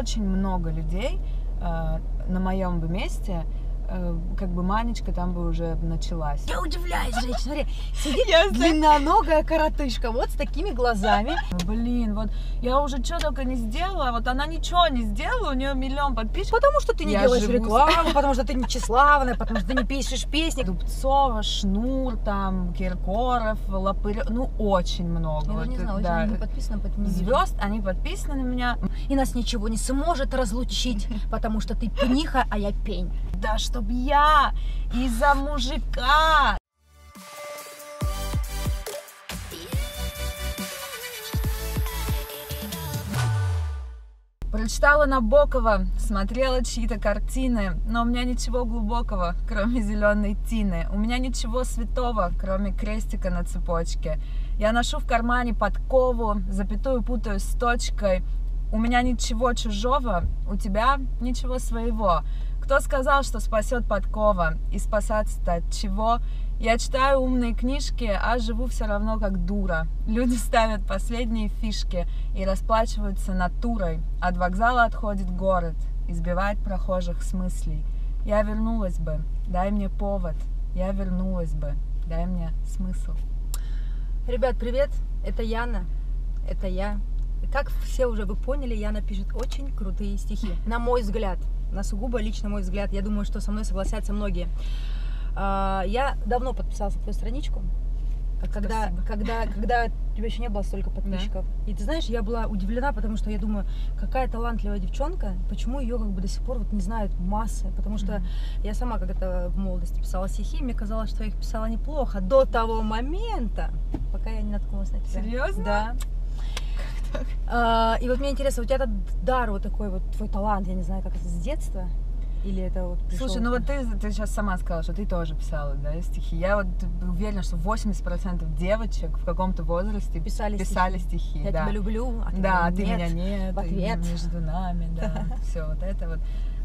очень много людей э, на моем бы месте э, как бы манечка там бы уже началась. Я удивляюсь, Жень, смотри, сидит Я знаю. длинноногая коротышка, вот с такими глазами. Блин, вот я уже что только не сделала, вот она ничего не сделала, у нее миллион подписчиков. Потому что ты не Я делаешь живу рекламу, потому что ты не тщеславная, потому что ты не пишешь песни. Дубцова, Шнур, там, Киркоров, Лопырев, ну очень много. Я даже не Вот, знала, да. очень не подписано, поэтому не. Звезд, они подписаны на меня. И нас ничего не сможет разлучить, потому что ты пниха, а я пень. Да чтоб я из-за мужика. Прочитала Набокова, смотрела чьи-то картины, но у меня ничего глубокого, кроме зеленой тины. У меня ничего святого, кроме крестика на цепочке. Я ношу в кармане подкову, запятую путаю с точкой. У меня ничего чужого, у тебя ничего своего. Кто сказал, что спасет подкова? И спасаться-то от чего? Я читаю умные книжки, а живу все равно как дура. Люди ставят последние фишки и расплачиваются натурой. От вокзала отходит город, избивает прохожих с мыслей. Я вернулась бы, дай мне повод. Я вернулась бы, дай мне смысл. Ребят, привет, это Яна, это я. Как все уже вы поняли, Яна пишет очень крутые стихи. На мой взгляд, на сугубо лично мой взгляд, я думаю, что со мной согласятся многие. А, Я давно подписалась на твою страничку, когда, Спасибо. когда, когда у тебя еще не было столько подписчиков. И ты знаешь, я была удивлена, потому что я думаю, какая талантливая девчонка, почему ее как бы до сих пор вот не знают массы, потому что Мгм. я сама когда-то в молодости писала стихи, мне казалось, что я их писала неплохо до того момента, пока я не наткнулась на тебя. Серьезно? Да. А, и вот мне интересно, у тебя этот дар вот такой вот, твой талант, я не знаю, как это с детства? Или это вот пришел Слушай, ну вот ты, ты сейчас сама сказала, что ты тоже писала, да, стихи. Я вот уверена, что 80% девочек в каком-то возрасте Писали писали стихи. стихи. Я да. тебя люблю, а ты, Да, а меня ты нет. меня нет, в и ответ. между нами, да, все вот это вот.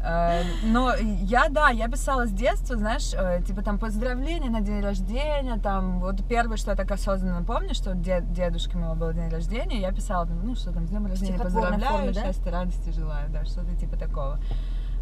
Э, Но я, да, я писала с детства, знаешь, э, типа там поздравления на день рождения, там, вот первое, что я так осознанно помню, что дед, дедушки моего был день рождения, я писала, ну, что там, с днем рождения поздравляю, форме, да? счастья, радости желаю, да, что-то типа такого.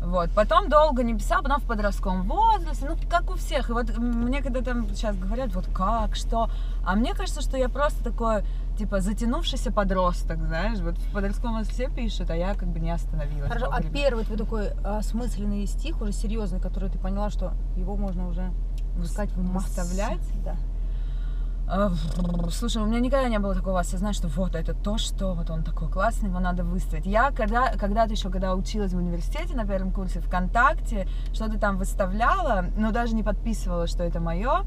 Вот. Потом долго не писала, потом в подростковом возрасте, ну, как у всех. И вот мне когда там сейчас говорят, вот как, что, а мне кажется, что я просто такой, типа, затянувшийся подросток, знаешь, вот в подростковом все пишут, а я как бы не остановилась. Хорошо, а первый твой такой осмысленный стих, уже серьезный, который ты поняла, что его можно уже пускать в. Выставлять? Да. А, Слушай, у меня никогда не было такого осознания, что вот это то, что вот он такой классный, его надо выставить. Я когда, когда-то еще, когда училась в университете на первом курсе ВКонтакте, что-то там выставляла, но даже не подписывала, что это мое.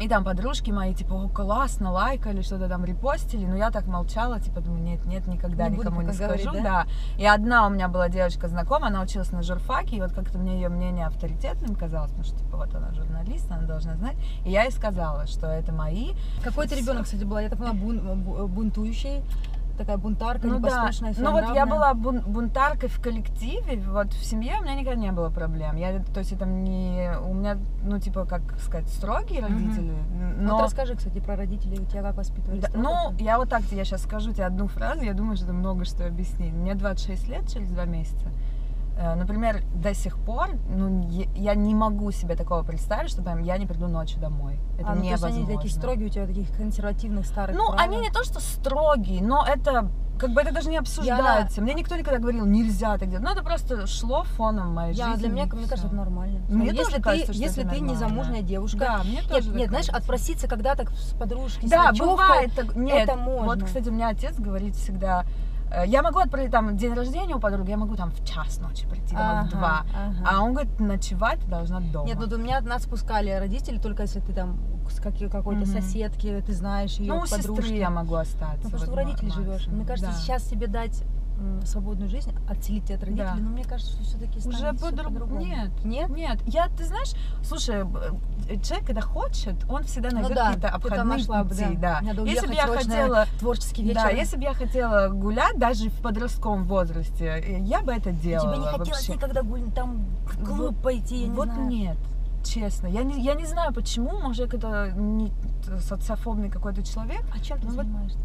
И там подружки мои, типа, о, классно, лайкали, что-то там репостили, но я так молчала, типа, думаю, нет, нет, никогда Не никому не скажу, говорить, да. И одна у меня была девочка знакомая, она училась на журфаке, и вот как-то мне ее мнение авторитетным казалось, потому что, типа, вот она журналист, она должна знать. И я ей сказала, что это мои, Какой ты ребенок, кстати, была? Я так поняла, бун- бу- бунтующий, такая бунтарка, Ну да, непослушная, ну вот я была бун- бунтаркой в коллективе, вот в семье у меня никогда не было проблем. Я, то есть это не, у меня, ну типа, как сказать, строгие Мгм. родители, Ну, но... Вот расскажи, кстати, про родителей, у тебя как воспитывали? Да, строго ну, я вот так, я сейчас скажу тебе одну фразу, я думаю, что это много что объяснит. Мне 26 лет через два месяца. Э, Например, до сих пор, ну, я- я не могу себе такого представить, что там я не приду ночью домой. Это а, ну, то есть невозможно. они такие строгие, у тебя таких консервативных старых Ну, правил? они не то, что строгие, но это как бы это даже не обсуждается. Мне никто никогда говорил, нельзя так делать. Ну, это просто шло фоном моей Я, жизни. для меня, мне всё. кажется, это нормально. Мне если тоже ты, кажется, что если ты нормально. незамужняя девушка, Да, мне Нет, тоже нет, так знаешь, отпроситься когда-то с подружкой, Да, с бывает. так- Нет, это можно. Вот, кстати, у меня отец говорит всегда, я могу отправить там день рождения у подруги, я могу там в час ночи прийти, там, в Ага, два. ага. А он говорит, ночевать ты должна дома. Нет, ну у меня нас спускали родители, только если ты там с какой- какой-то Мгм. соседки, ты знаешь ее ну, у подружки. сестры я могу остаться. Ну, потому что у вот, родителей живешь. Мне кажется, Да. сейчас себе дать свободную жизнь, отселить от родителей, Да. но мне кажется, что все-таки Уже по-другому. Нет. Нет? Нет, я, ты знаешь, слушай, э, человек, когда хочет, он всегда Ну найдет да, какие-то обходные нашла бы, пути. да. Да. Если бы я хотела, Творческий вечер. да, если бы я хотела гулять, даже в подростковом возрасте, э, я бы это делала. Тебе не хотелось вообще. никогда гулять, там в клуб Вот- пойти, я не вот знаю. нет. Честно, я не, я не знаю почему, может это не социофобный какой-то человек. А чем ты Ну вот- занимаешься?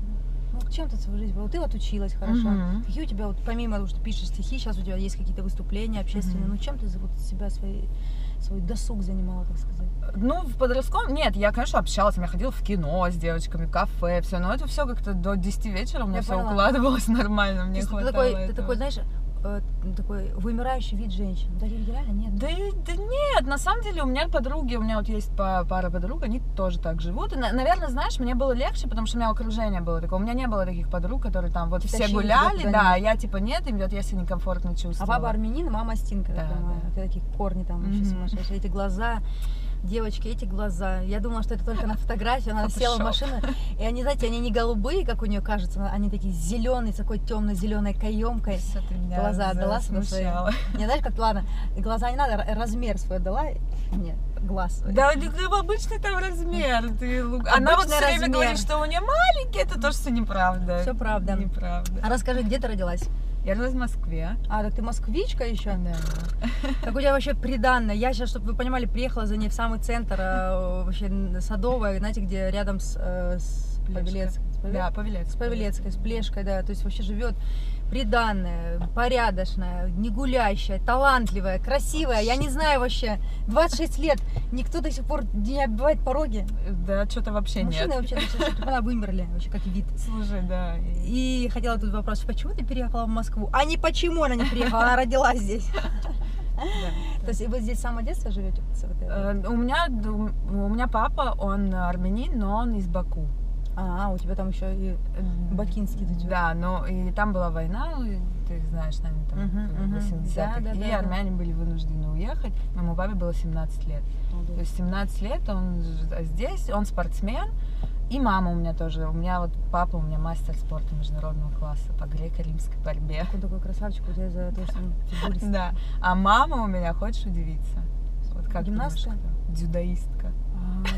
Ну чем ты свою жизнь была? Ты вот училась хорошо. Мгм. Какие у тебя, вот помимо того, что пишешь стихи, сейчас у тебя есть какие-то выступления общественные, Мгм. ну чем ты вот себя, свои, свой досуг занимала, так сказать? Ну, в подростковом... Нет, я, конечно, общалась. Я ходила в кино с девочками, кафе, все. Но это все как-то до 10 вечера у меня все поняла. укладывалось нормально. Мне То есть ты хватало такой, ты этого. такой, знаешь, э, такой вымирающий вид женщин. Да, реально нет. Да, да нет, на самом деле у меня подруги, у меня вот есть па- пара подруг, они тоже так живут. И, на- наверное, знаешь, мне было легче, потому что у меня окружение было такое. У меня не было таких подруг, которые там вот Типа все гуляли, да, а я типа нет, и вот я себя некомфортно А чувствовала. баба армянин, мама стинка, Да, да. Это такие корни там вообще Мгм. сумасшедшие. Эти глаза, девочки, эти глаза. Я думала, что это только на фотографии. Она села в Фотошоп. машину, и они, знаете, они не голубые, как у нее кажется, они такие зеленые, с такой темно-зеленой каемкой. Всё, ты меня Глаза отдала засмущала. Не знаешь, как, ладно, глаза не надо, размер свой отдала. Нет, глаз свой. Да, обычный там размер. Ты... Она вот все время размер. говорит, что у нее маленький, это тоже все неправда. Всё правда. Неправда. А расскажи, где ты родилась? Я родилась в Москве. А, так ты москвичка еще? Да. Как у тебя вообще приданное? Я сейчас, чтобы вы понимали, приехала за ней в самый центр, э, вообще Садовая, знаете, где рядом с, э, с. Павелецкой. Да, Павелецкая. С Павелецкой, с Плешкой, да. То есть вообще живет приданная, порядочная, не гулящая, талантливая, красивая. Я не знаю вообще, 26 лет, никто до сих пор не оббивает пороги. Да, что-то вообще Мужчины нет. вообще, чтобы она вымерли, вообще как вид. Слушай, да. и- хотела тут вопрос, почему ты переехала в Москву? А не почему она не приехала, она родилась здесь. да. То есть и вы здесь с самого детства живете? Э, У меня, у меня папа, он армянин, но он из Баку. А, у тебя там еще и бакинский тут. Да, но и там была война, ты знаешь, наверное, там мгм. 80-х. Да, да, и да, да. армяне были вынуждены уехать. Моему папе было 17 лет. То есть 17 лет он ж- здесь, он спортсмен. И мама у меня тоже. У меня вот папа, у меня мастер спорта международного класса по греко-римской борьбе. Он такой красавчик у тебя за то, что он фигурист. Да. А мама у меня, хочешь удивиться? Вот как Гимнастка? думаешь?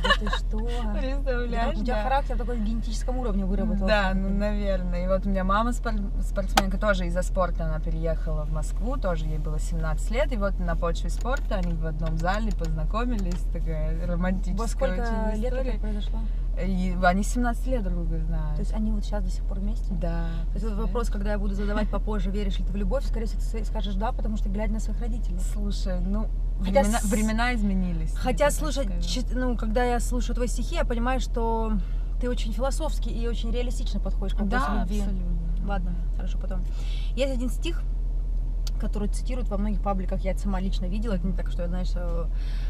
Да ты что? Представляешь? У тебя да. характер такой в генетическом уровне выработался. Да, ну, наверное. И вот у меня мама спор- спортсменка тоже из-за спорта, она переехала в Москву, тоже ей было 17 лет, и вот на почве спорта они в одном зале познакомились, такая романтическая Во сколько лет это произошло? И они 17 лет друг друга знают. То есть они вот сейчас до сих пор вместе? да. То есть вот вопрос, когда я буду задавать попозже, веришь ли ты в любовь, скорее всего, ты скажешь да, потому что глядя на своих родителей. Слушай, ну, Хотя времена, с- времена изменились. Хотя, чит- ну, когда я слушаю твои стихи, я понимаю, что ты очень философски и очень реалистично подходишь к вопросу Да, любви. абсолютно. Ладно, хорошо, потом. Есть один стих, который цитируют во многих пабликах, я это сама лично видела, это не так, что я, знаешь, э,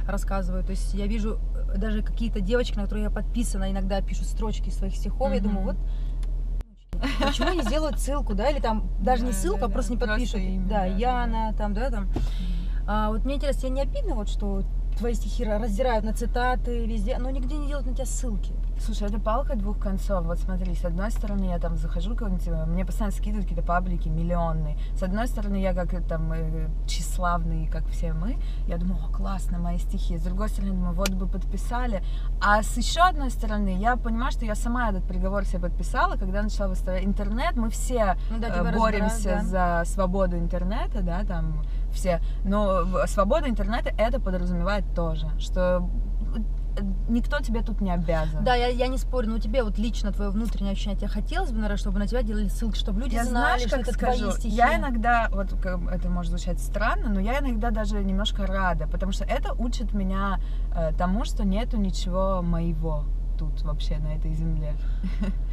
рассказываю. То есть я вижу э, даже какие-то девочки, на которые я подписана, иногда пишут строчки своих стихов, я думаю, вот почему не сделают ссылку, да, или там даже не ссылку, да, а просто да, не подпишут. имя, да, Яна, там, да, там. А, вот мне интересно, тебе не обидно, вот, что твои стихи раздирают на цитаты везде, но нигде не делают на тебя ссылки? Слушай, это палка двух концов. Вот смотри, с одной стороны, я там захожу кого-нибудь, э, мне постоянно скидывают какие-то паблики миллионные. С одной стороны, я как э, там э, тщеславный, как все мы, я думаю, о, классно, мои стихи. С другой стороны, думаю, вот бы подписали. А с еще одной стороны, я понимаю, что я сама этот приговор себе подписала, когда начала выставлять интернет. Мы все Ну да, боремся разбирают, за свободу интернета, да, там все. Но свобода интернета это подразумевает тоже, что э, никто тебе тут не обязан. Да, я, я не спорю, но тебе вот лично твое внутреннее ощущение, тебе хотелось бы, наверное, чтобы на тебя делали ссылки, чтобы люди Я знали, знаешь, что как это скажу, твои стихи. я иногда, вот это может звучать странно, но я иногда даже немножко рада, потому что это учит меня э, тому, что нету ничего моего тут вообще на этой земле.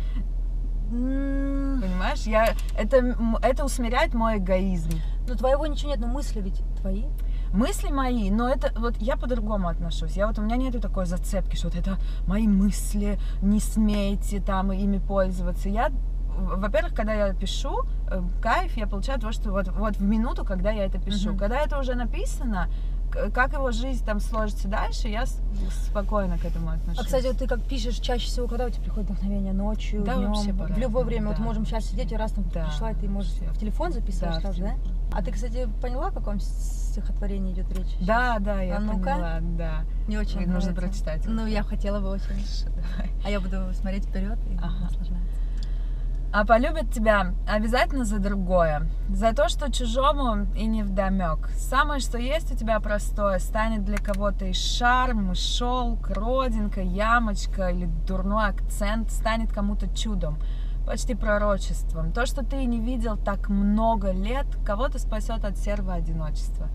Понимаешь? Я, это, это усмиряет мой эгоизм. Ну, твоего ничего нет, но мысли ведь твои. Мысли мои, но это вот я по-другому отношусь. Я вот у меня нету такой зацепки, что вот это мои мысли, не смейте там ими пользоваться. Я, во-первых, когда я пишу, э, кайф я получаю того, что вот, вот в минуту, когда я это пишу. Мгм. Когда это уже написано, как его жизнь там сложится дальше, я спокойно к этому отношусь. А, кстати, вот ты как пишешь чаще всего, когда у тебя приходит вдохновение? Ночью, Да, днем? вообще В любое время. Вот да. можем сейчас сидеть и раз там Да, пришла, и ты можешь вообще. в телефон записываешь Да, сразу, да? А ты, кстати, поняла, о каком стихотворении идет речь? сейчас? Да, да, я А ну-ка. поняла, да. Не очень Нужно нравится. прочитать. Ну, я хотела бы очень. Хорошо, давай. А я буду смотреть вперед и Ага. наслаждаться. А полюбят тебя обязательно за другое. За то, что чужому и не вдомек. Самое, что есть у тебя простое, станет для кого-то и шарм, и шелк, родинка, ямочка или дурной акцент станет кому-то чудом. почти пророчеством. То, что ты не видел так много лет, кого-то спасет от серого одиночества.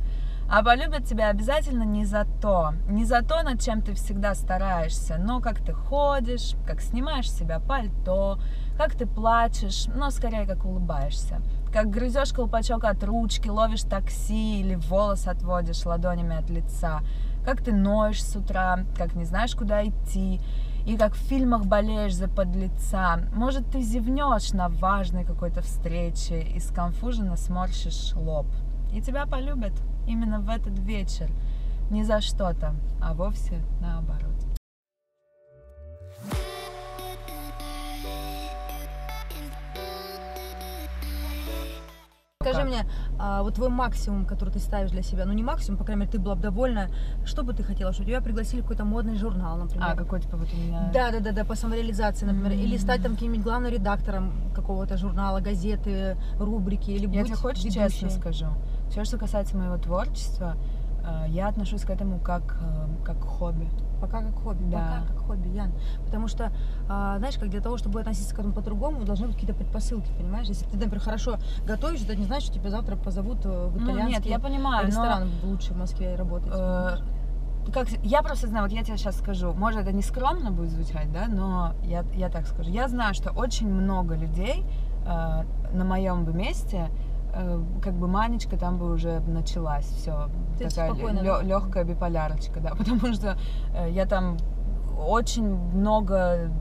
А полюбят тебя обязательно не за то, не за то, над чем ты всегда стараешься, но как ты ходишь, как снимаешь с себя пальто, как ты плачешь, но скорее как улыбаешься, как грызешь колпачок от ручки, ловишь такси или волос отводишь ладонями от лица, как ты ноешь с утра, как не знаешь, куда идти, и как в фильмах болеешь за подлеца. Может, ты зевнешь на важной какой-то встрече и сконфуженно сморщишь лоб. И тебя полюбят именно в этот вечер. Не за что-то, а вовсе наоборот. Скажи мне, а, вот твой максимум, который ты ставишь для себя, ну не максимум, по крайней мере, ты была бы довольна, что бы ты хотела, чтобы тебя пригласили в какой-то модный журнал, например? А, какой типа вот у меня... Да, да, да, да, по самореализации, например, или стать там каким-нибудь главным редактором какого-то журнала, газеты, рубрики, или Я тебе хочешь ведущей. честно скажу? Все, что касается моего творчества, я отношусь к этому как, э, как к хобби. Пока как хобби, Да. пока как хобби, Ян. Потому что, а, знаешь, как для того, чтобы относиться к этому по-другому, должны быть какие-то предпосылки, понимаешь? Если ты, например, хорошо готовишь, это не значит, что тебя завтра позовут э, в Ну, итальянский нет, я понимаю, но... ресторан лучший в Москве работать. Э, как, я просто знаю, вот я тебе сейчас скажу, может это не скромно будет звучать, да, но я, я так скажу. Я знаю, что очень много людей э, на моем бы месте, э, как бы манечка там бы уже началась, все, Ты такая легкая биполярочка, да, потому что э, я там очень много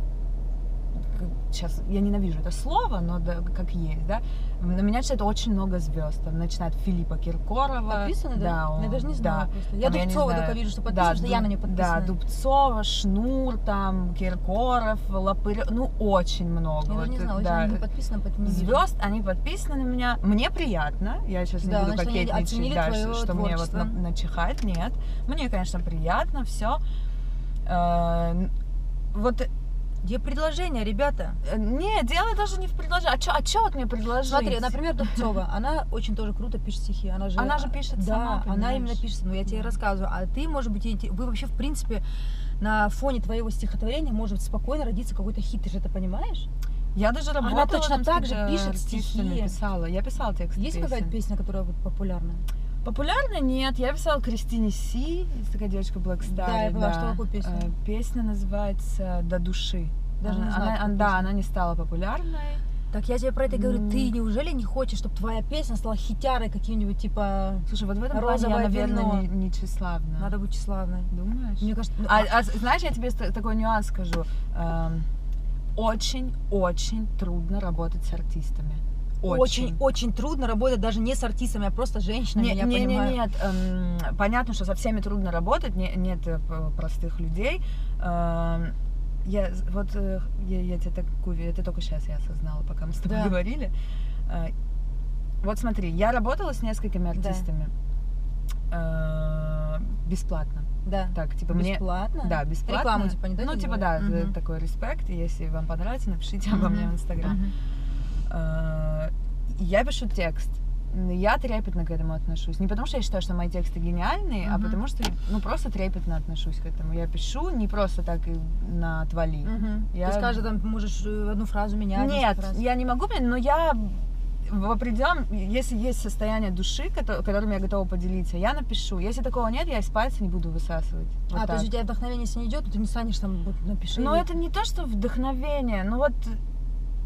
сейчас я ненавижу это слово, но да, как есть, да. На меня читает очень много звезд. Там начинает Филиппа Киркорова. Подписаны, да? Да, он, я даже не да. знала просто. Я Там, не Дубцова знаю, только вижу, что да, подписана, что я Дуб- на нее подписана. Да, Дубцова, Шнур, там, Киркоров, Лопырев, ну, очень много. Я даже не Вот, знала, да. если не подписана, поэтому не. Звезд, они подписаны на меня. Мне приятно. Я сейчас не Да, буду значит, они кокетничать дальше, что мне вот творчество. на- начихать. Нет. Мне, конечно, приятно, все. Вот Где предложение, ребята? э, не, дело даже не в предложении. А что а чё вот мне предложить? Смотри, например, Дубцова, она очень тоже круто пишет стихи. Она же, Она же пишет да, сама, она понимаешь? именно пишет. Ну, я тебе рассказываю. А ты, может быть, вы вообще, в принципе, на фоне твоего стихотворения может спокойно родиться какой-то хит, ты же это понимаешь? Я даже Она работала точно там с так же пишет стихи. писала. Я писала текст Есть какая-то песня, которая вот популярна? Популярно нет. Я писала Кристине Си, есть такая девочка Black Star. Да, я поняла, что какую песню? Э, Песня называется «До души». Даже не она, знаю, она- да, она не стала популярной. Так я тебе про это говорю. М. Ты неужели не хочешь, чтобы твоя песня стала хитярой каким-нибудь, типа, Слушай, вот в этом плане я, наверное, вино. не, не тщеславна. надо быть тщеславной? Думаешь? Мне кажется, ну, А, а знаешь, я тебе такой нюанс скажу. Эм, Очень-очень трудно работать с артистами. Очень, очень трудно работать даже не с артистами, а просто с женщинами, Не, я не, не, понимаю. нет, эм, понятно, что со всеми трудно работать, не- нет э, простых людей. Эм, я вот э, я, я тебе такую, это только сейчас я осознала, пока мы с тобой Да. говорили. Э, вот смотри, я работала с несколькими Да. артистами э, бесплатно. Да. Так, типа мне Бесплатно? да, бесплатно. Рекламу, типа, не дали Ну, типа, да, Мгм. такой респект. Если вам понравится, напишите обо мне в. Инстаграм. Мгм. Э, Я пишу текст. Я трепетно к этому отношусь. Не потому что я считаю, что мои тексты гениальные, а Мгм. потому что, ну, просто трепетно отношусь к этому. Я пишу не просто так и на отвали. Мгм. Я- Ты скажешь, там, можешь э, одну фразу менять. Нет, раз. я не могу, но я в определенном, если есть состояние души, кото- которым я готова поделиться, я напишу. Если такого нет, я из пальца не буду высасывать. Вот а, то так. есть у тебя вдохновение, если не идет, то ты не станешь там, вот, напиши. Но это не то, что вдохновение. Ну вот,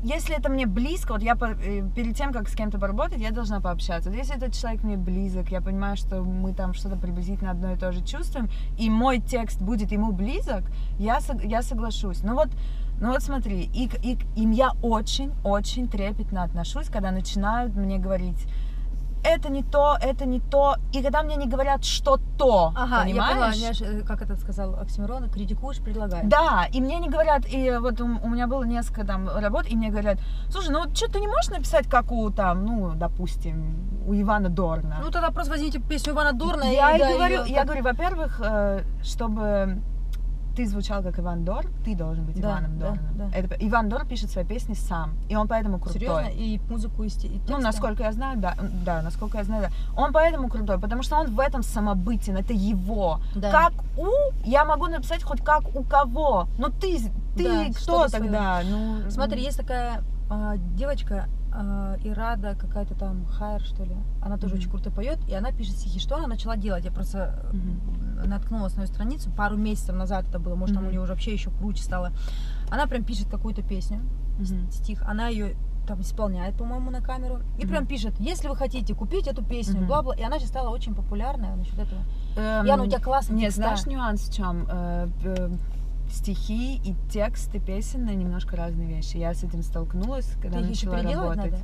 если это мне близко, вот я по- э, перед тем, как с кем-то поработать, я должна пообщаться. Вот если этот человек мне близок, я понимаю, что мы там что-то приблизительно одно и то же чувствуем, и мой текст будет ему близок, я, я соглашусь. Ну вот, ну вот смотри, и, и, им я очень-очень трепетно отношусь, когда начинают мне говорить, это не то, это не то, и когда мне не говорят, что то, Ага, я понимаешь? поняла, знаешь, э, как это сказал Оксимирон, критикуешь, предлагаешь. Да, и мне не говорят, и вот у, у меня было несколько там работ, и мне говорят, слушай, ну вот что ты не можешь написать, как у там, ну, допустим, у Ивана Дорна? Ну тогда просто возьмите песню Ивана Дорна я и, и да, говорю, её я говорю, во-первых, э, чтобы ты звучал как Иван Дор, ты должен быть Да, Иваном да, Дорном. да. Это- Иван Дор пишет свои песни сам, и он поэтому крутой. Серьезно? И музыку, и, и Ну, тексты? насколько я знаю, да, да, насколько я знаю, да. Он поэтому крутой, потому что он в этом самобытен, это его. Да. Как у, я могу написать хоть как у кого. Ну ты, ты Да, кто тогда? Ну, Смотри, есть такая а, девочка а, Ирада какая-то там Хайр, что ли. Она тоже Мгм. очень круто поет, и она пишет стихи. Что она начала делать? Я просто Мгм. наткнулась на ее страницу пару месяцев назад это было, может, там у нее уже вообще еще круче стало. Она прям пишет какую-то песню, Мгм. стих, она ее там исполняет, по-моему, на камеру, и Мгм. прям пишет, если вы хотите купить эту песню, Мгм. бла-бла, и она же стала очень популярная насчет этого. Эм, Яна, у тебя классные Нет, текста. знаешь нюанс в чем? Стихи и тексты песенные немножко разные вещи. Я с этим столкнулась, когда Ты начала работать. надо?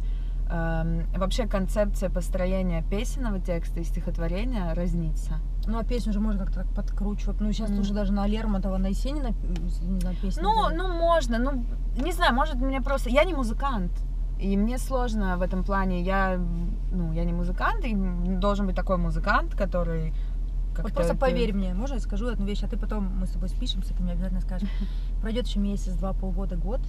Эм, Вообще концепция построения песенного текста и стихотворения разнится. Ну, а песню же можно как-то так подкручивать. Ну, сейчас Мгм. уже даже на Лермонтова, на Есенина, знаю, песни Ну, делают. ну можно, ну не знаю, может мне просто. Я не музыкант. И мне сложно в этом плане. Я, ну, я не музыкант, и должен быть такой музыкант, который как Вот просто поверь мне, можно я скажу одну вещь, а ты потом, мы с тобой спишемся, ты мне обязательно скажешь. Пройдет еще месяц, два, полгода, год,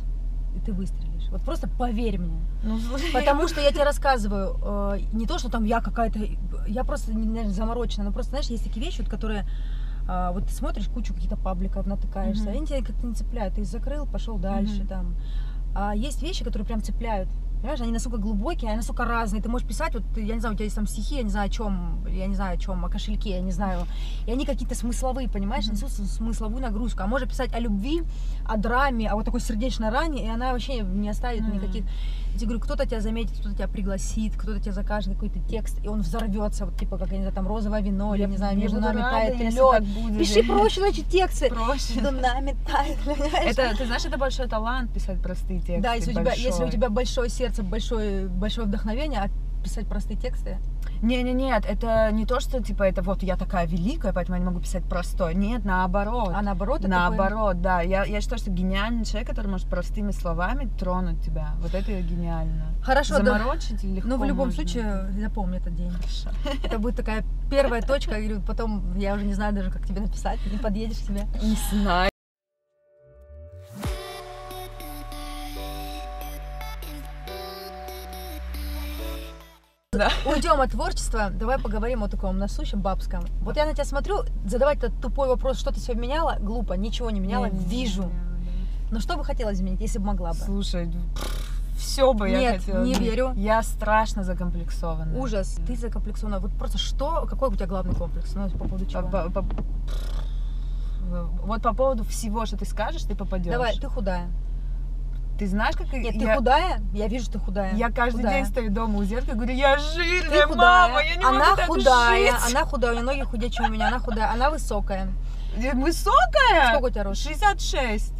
и ты выстрелишь. Вот просто поверь мне. Ну, Потому что я тебе рассказываю, э, не то, что там я какая-то, я просто, знаю, заморочена, но просто, знаешь, есть такие вещи, вот, которые а, вот ты смотришь кучу каких-то пабликов, натыкаешься, Мгм. они тебя как-то не цепляют, ты их закрыл, пошел дальше Мгм. там. А есть вещи, которые прям цепляют. Понимаешь, они настолько глубокие, они настолько разные. Ты можешь писать, вот я не знаю, у тебя есть там стихи, я не знаю о чем, я не знаю о чем, о кошельке, я не знаю. И они какие-то смысловые, понимаешь, несут смысловую нагрузку. А можно писать о любви, о драме, о вот такой сердечной ране, и она вообще не оставит Мгм. никаких я тебе говорю, кто-то тебя заметит, кто-то тебя пригласит, кто-то тебе закажет какой-то текст, и он взорвется, вот типа, как, я не знаю, там, розовое вино, или, не знаю, между нами рада, тает лед. Пиши проще, значит, тексты. проще. Между нами тает, понимаешь? Это, ты знаешь, это большой талант писать простые тексты. Да, если у, тебя, если у тебя большое сердце, большое, большое вдохновение, а писать простые тексты, Не, не, нет, это не то, что типа это вот я такая великая, поэтому я не могу писать простой. Нет, наоборот. а наоборот, это такой- Наоборот, да. Я, я считаю, что гениальный человек, который может простыми словами тронуть тебя. Вот это гениально. Хорошо, да. Заморочить легко Ну, в любом можно. случае, запомни этот день. Хорошо. Это будет такая первая точка, говорю, потом я уже не знаю даже, как тебе написать, не подъедешь к тебе. Не знаю. Уйдем от творчества, давай поговорим о таком насущем бабском. Вот я на тебя смотрю, задавать этот тупой вопрос, что ты все меняла, глупо, ничего не меняла, Не, не вижу. знаю, Но что бы хотела изменить, если бы могла да. бы? Слушай, все бы я Нет, хотела. не изменить. верю. Я страшно закомплексована. Ужас, ты закомплексована. Вот просто что, какой у тебя главный комплекс? Ну, по поводу чего? По- по- по- Вот по поводу всего, что ты скажешь, ты попадешь. Давай, ты худая. Ты знаешь, как Нет, ты я, худая? Я вижу, ты худая. я каждый Худая. день стою дома у зеркала и говорю, я Ты жирная, мама, я не она могу так худая, жить. она худая, у нее ноги худее, чем у меня, она худая, она высокая. Я Высокая? Сколько у тебя рост? 66.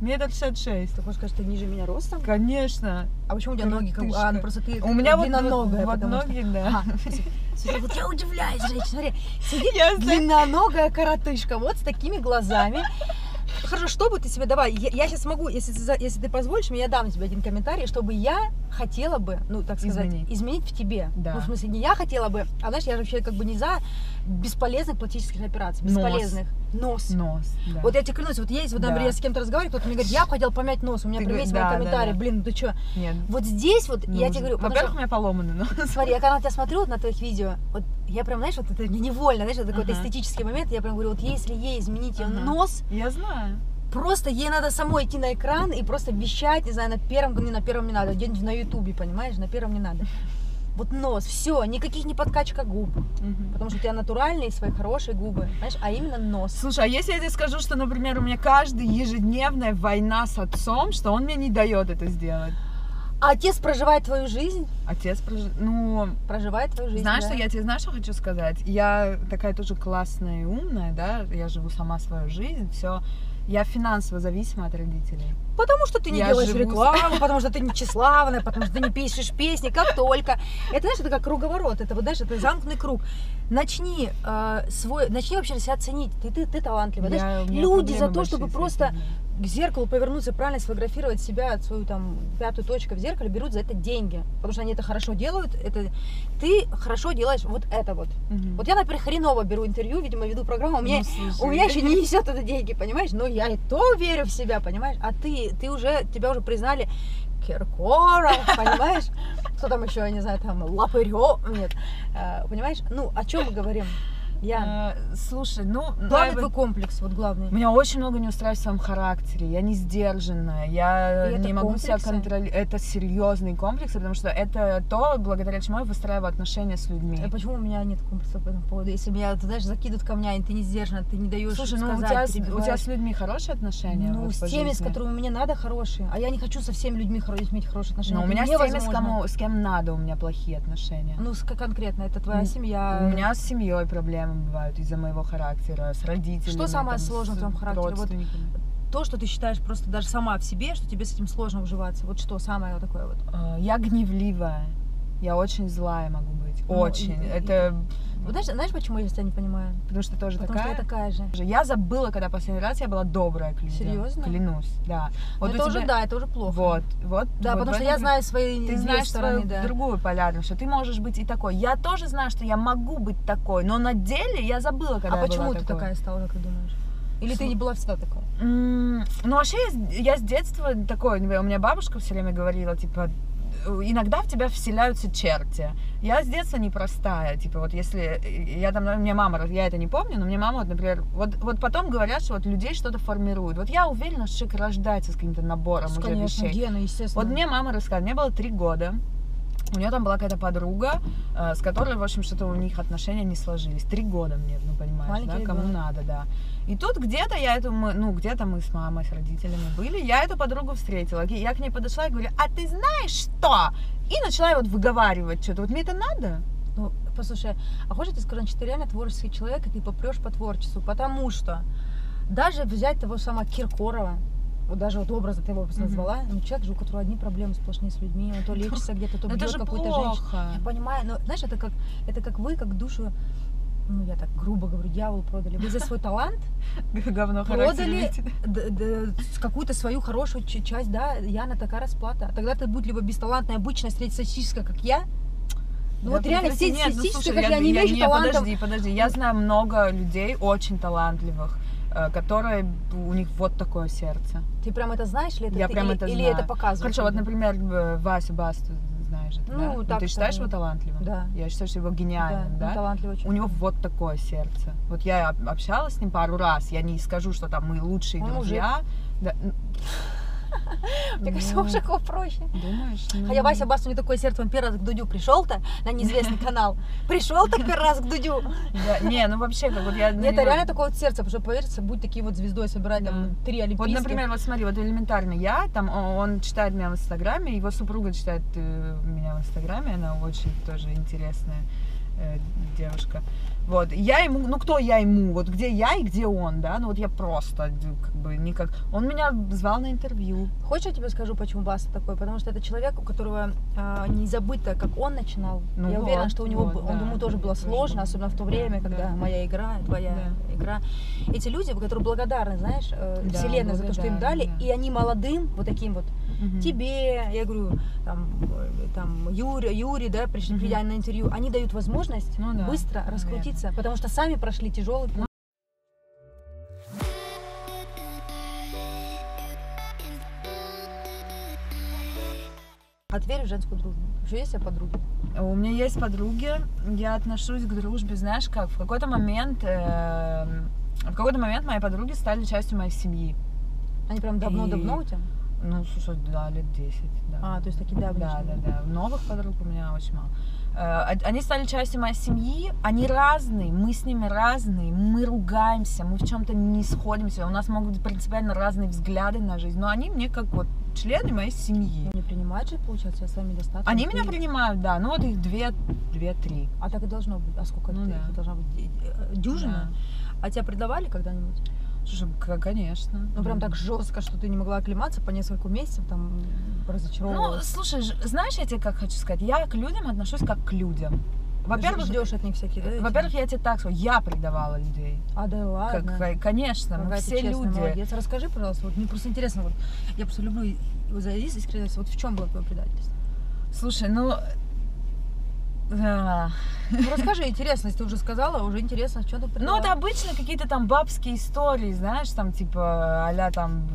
Метр 66. Ты хочешь сказать, что ты ниже меня ростом? Конечно. А почему у тебя ноги как. А, ну просто ты У меня вот, длинноногая, вот потому что- ноги, да. Ага. Смотри, вот я удивляюсь, женщина, смотри, сидит Я длинноногая коротышка, вот с такими глазами. Хорошо, что бы ты себе, давай, я, сейчас могу, если, если ты позволишь мне, я дам тебе один комментарий, чтобы я хотела бы, ну, так сказать, Изменить. изменить, в тебе. Да. Ну, в смысле, не я хотела бы, а знаешь, я же вообще как бы не за бесполезных пластических операций, бесполезных. Нос. Нос, да. Вот я тебе клянусь, вот есть, вот, Да. например, я с кем-то разговариваю, кто-то мне говорит, я бы хотел помять нос, у меня Ты прям есть да, мои да, комментарии, да. блин, ну ты что? Нет. Вот здесь вот, я тебе нужно. говорю, Во-первых, что- у меня поломанный нос. Смотри, я когда тебя смотрю вот на твоих видео, вот я прям, знаешь, вот это не невольно, знаешь, это какой-то Ага. эстетический момент, я прям говорю, вот если ей изменить ее Ага. нос, Я знаю. просто ей надо самой идти на экран и просто вещать, не знаю, на первом, не на первом не надо, где-нибудь на ютубе, понимаешь, на первом не надо. Вот нос, все, никаких не подкачка губ, Мгм. потому что у тебя натуральные свои хорошие губы, знаешь, а именно нос. Слушай, а если я тебе скажу, что, например, у меня каждый ежедневная война с отцом, что он мне не дает это сделать? А отец проживает твою жизнь, Отец, прож- ну, проживает твою жизнь. знаешь, да. что я тебе, знаешь, что хочу сказать? Я такая тоже классная и умная, да, я живу сама свою жизнь, все. Я финансово зависима от родителей. Потому что ты не Я делаешь живу рекламу, потому что ты не тщеславная, потому что ты не пишешь песни, как только. Это, знаешь, это как круговорот, это вот, знаешь, это замкнутый круг. Начни э, свой, начни вообще себя ценить. Ты, ты, ты талантливая. Я- знаешь, люди за то, чтобы просто. К зеркалу повернуться, правильно сфотографировать себя, свою там пятую точку в зеркале, берут за это деньги. Потому что они это хорошо делают. Это ты хорошо делаешь вот это вот. Мгм. Вот я, например, хреново беру интервью, видимо, веду программу, у меня Ну, слушай. у меня еще не несет это деньги, понимаешь? Но я и то верю в себя, понимаешь? А ты, ты уже, тебя уже признали Киркоров, понимаешь? Кто там еще, я не знаю, там, Лапырё, нет, Э, понимаешь? Ну, о чем мы говорим? Ян, Э, Слушай, ну... главный твой комплекс, вот главный. У меня очень много не устраивает в своем характере. Я не сдержанная. Я И не могу себя комплексы? контролировать. Это серьезные комплексы, потому что это то, благодаря чему я выстраиваю отношения с людьми. А почему у меня нет комплексов по этому поводу? Если меня, ты знаешь, закидывают камнями, ты не сдержана, ты не даешь Слушай, ну у сказать, тебя, с- у тебя с людьми хорошие отношения? Ну, вот с теми, с жизни? которыми мне надо, хорошие. А я не хочу со всеми людьми иметь хорошие отношения. Ну, у меня с теми, с, кому, с кем надо, у меня плохие отношения. Ну, с- конкретно, это твоя семья. У меня с семьей проблемы бывают из-за моего характера, с родителями. Что самое там, сложное в твоем характере? Вот. То, что ты считаешь просто даже сама в себе, что тебе с этим сложно уживаться. Вот что самое вот такое вот. А, Я гневливая. Я очень злая могу быть. Ну, очень. и- и- Это Вот знаешь, знаешь, почему я тебя не понимаю? потому что тоже Потому что такая. я такая же. Я забыла, когда последний раз я была добрая к людям. Серьезно? Клянусь, да. Вот это уже тебя- да, это уже плохо. Вот, вот. Да, вот потому в что я знаю свои Ты знаешь стороны, свою да. другую полярность, что ты можешь быть и такой. Я тоже знаю, что я могу быть такой, но на деле я забыла, когда А я почему была ты такой. такая стала, как ты думаешь? Или ты не была всегда такой? М, Ну, вообще, я с- я с детства такой, у меня бабушка все время говорила, типа, «Э, иногда в тебя вселяются черти. Я с детства непростая, типа, вот если, э, я там, мне мама, я это не помню, но мне мама, вот, например, вот, вот потом говорят, что вот людей что-то формирует. Вот я уверена, что человек рождается с каким-то набором уже Конечно, вещей. гены, естественно. Вот мне мама рассказывала, мне было три года, у нее там была какая-то подруга, э, с которой, в общем, что-то у них отношения не сложились. Три года мне, ну, понимаешь, Маленький да, кому ребенок. надо, да. И тут где-то я эту, мы- ну, где-то мы с мамой, с родителями были, я эту подругу встретила. Я к ней подошла и говорю, а ты знаешь что? И начала вот выговаривать что-то. Вот мне это надо? Ну, послушай, а хочешь тебе скажу, что ты реально творческий человек, и ты попрешь по творчеству, потому что даже взять того самого Киркорова, вот даже вот образа ты его назвала, ну, человек же, у которого одни проблемы сплошные с людьми, он то лечится где-то, то Ну, бьет какую-то женщину. Я понимаю, но знаешь, это как, это как вы, как душу, ну, я так грубо говорю, дьявол продали. Вы за свой талант Говно продали какую-то свою хорошую часть, да, Яна, такая расплата. Тогда ты будь либо бесталантная, обычная, среднестатистическая, как я, ну Да вот реально прекрати, нет, ну, слушай, как я, не не, талантов. Подожди, подожди. Я знаю много людей очень талантливых, э, которые у них вот такое сердце. Ты прям это знаешь, или это, Я ты- прям или, это или знаю. это показывает? Хорошо, вот, например, э, Васю Басту знаешь, это, Ну, да? так ты считаешь его талантливым? Да. Я считаю, что его да, гениальным, он да? талантливый очень. У него вот такое сердце. Вот я об- общалась с ним пару раз. Я не скажу, что там мы лучшие Он друзья. Да, н- Мне кажется, у мужиков проще. Думаешь? Ну, я Вася Баст, у него такое сердце, он первый раз к Дудю пришел-то на неизвестный канал. Пришел-то первый раз к Дудю. Не, ну вообще, как вот я... это реально такое вот сердце, потому что, поверьте, будь такие вот звездой собирать там три Вот, олимпийских. например, вот смотри, вот элементарно я, там, он читает меня в Инстаграме, его супруга читает э, меня в Инстаграме, она очень тоже интересная э, девушка. Вот, я ему, ну кто я ему, вот где я и где он, да, ну вот я просто, как бы, никак, он меня звал на интервью. Хочешь, я тебе скажу, почему Баста такой? Потому что это человек, у которого а, не забыто, как он начинал. Ну я уверена, вот, что у него, вот, он, да, ему тоже было сложно, особенно в то Да, время, когда да. моя игра, твоя игра. Эти люди, которые благодарны, знаешь, э, Да, Вселенной за то, что им дали, да. и они молодым, вот таким вот, Мгм. тебе, я говорю, там, э, там Юрий, Юрий, да, пришли, Мгм. придя на интервью, они дают возможность Ну да, быстро раскрутиться, потому что сами прошли тяжелый путь. От веры в женскую дружбу. Еще есть у тебя подруги? У меня есть подруги, я отношусь к дружбе, знаешь как, в какой-то момент, э, в какой-то момент мои подруги стали частью моей семьи. Они прям давно-давно И- у тебя? Ну, слушай, да, лет 10, да. А, то есть такие давние. Да, да, да. Новых подруг у меня очень мало. Э, Они стали частью моей семьи, они разные, мы с ними разные, мы ругаемся, мы в чем-то не сходимся, у нас могут быть принципиально разные взгляды на жизнь, но они мне как вот члены моей семьи. Не принимают же, получается, я с вами достаточно. Они меня принимают, да, ну вот их две, две-три. А так и должно быть. А сколько Ну ты? да. Должна быть э, дюжина? А тебя предавали когда-нибудь? Слушай, конечно. Ну, прям так жестко, что ты не могла оклематься по несколько месяцев, там, Ну, разочаровывалась. слушай, знаешь, я тебе как хочу сказать, я к людям отношусь как к людям. Во-первых, ждешь от них всякие, да? эти? во-первых, я тебе так скажу, я предавала людей. а да Как- ладно. конечно, мы Какая ты все честная, люди. молодец. Расскажи, пожалуйста, вот мне просто интересно, вот я просто люблю вот за искренность, вот в чем было твое предательство? Слушай, ну... а, Ну, расскажи, интересно, если ты уже сказала, уже интересно, что ты Ну, это обычно какие-то там бабские истории, знаешь, там типа а там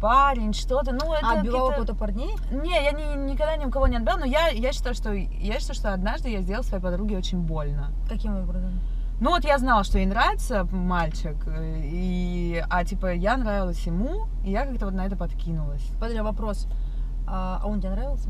парень, что-то. Ну, это А, отбивала какие-то- кого-то парней? Не, я ни- никогда ни у кого не отбила, но я, я считаю, что я считаю, что однажды я сделала своей подруге очень больно. Каким образом? Ну вот я знала, что ей нравится мальчик, и, а типа я нравилась ему, и я как-то вот на это подкинулась. Подожди, вопрос. А, а он тебе нравился?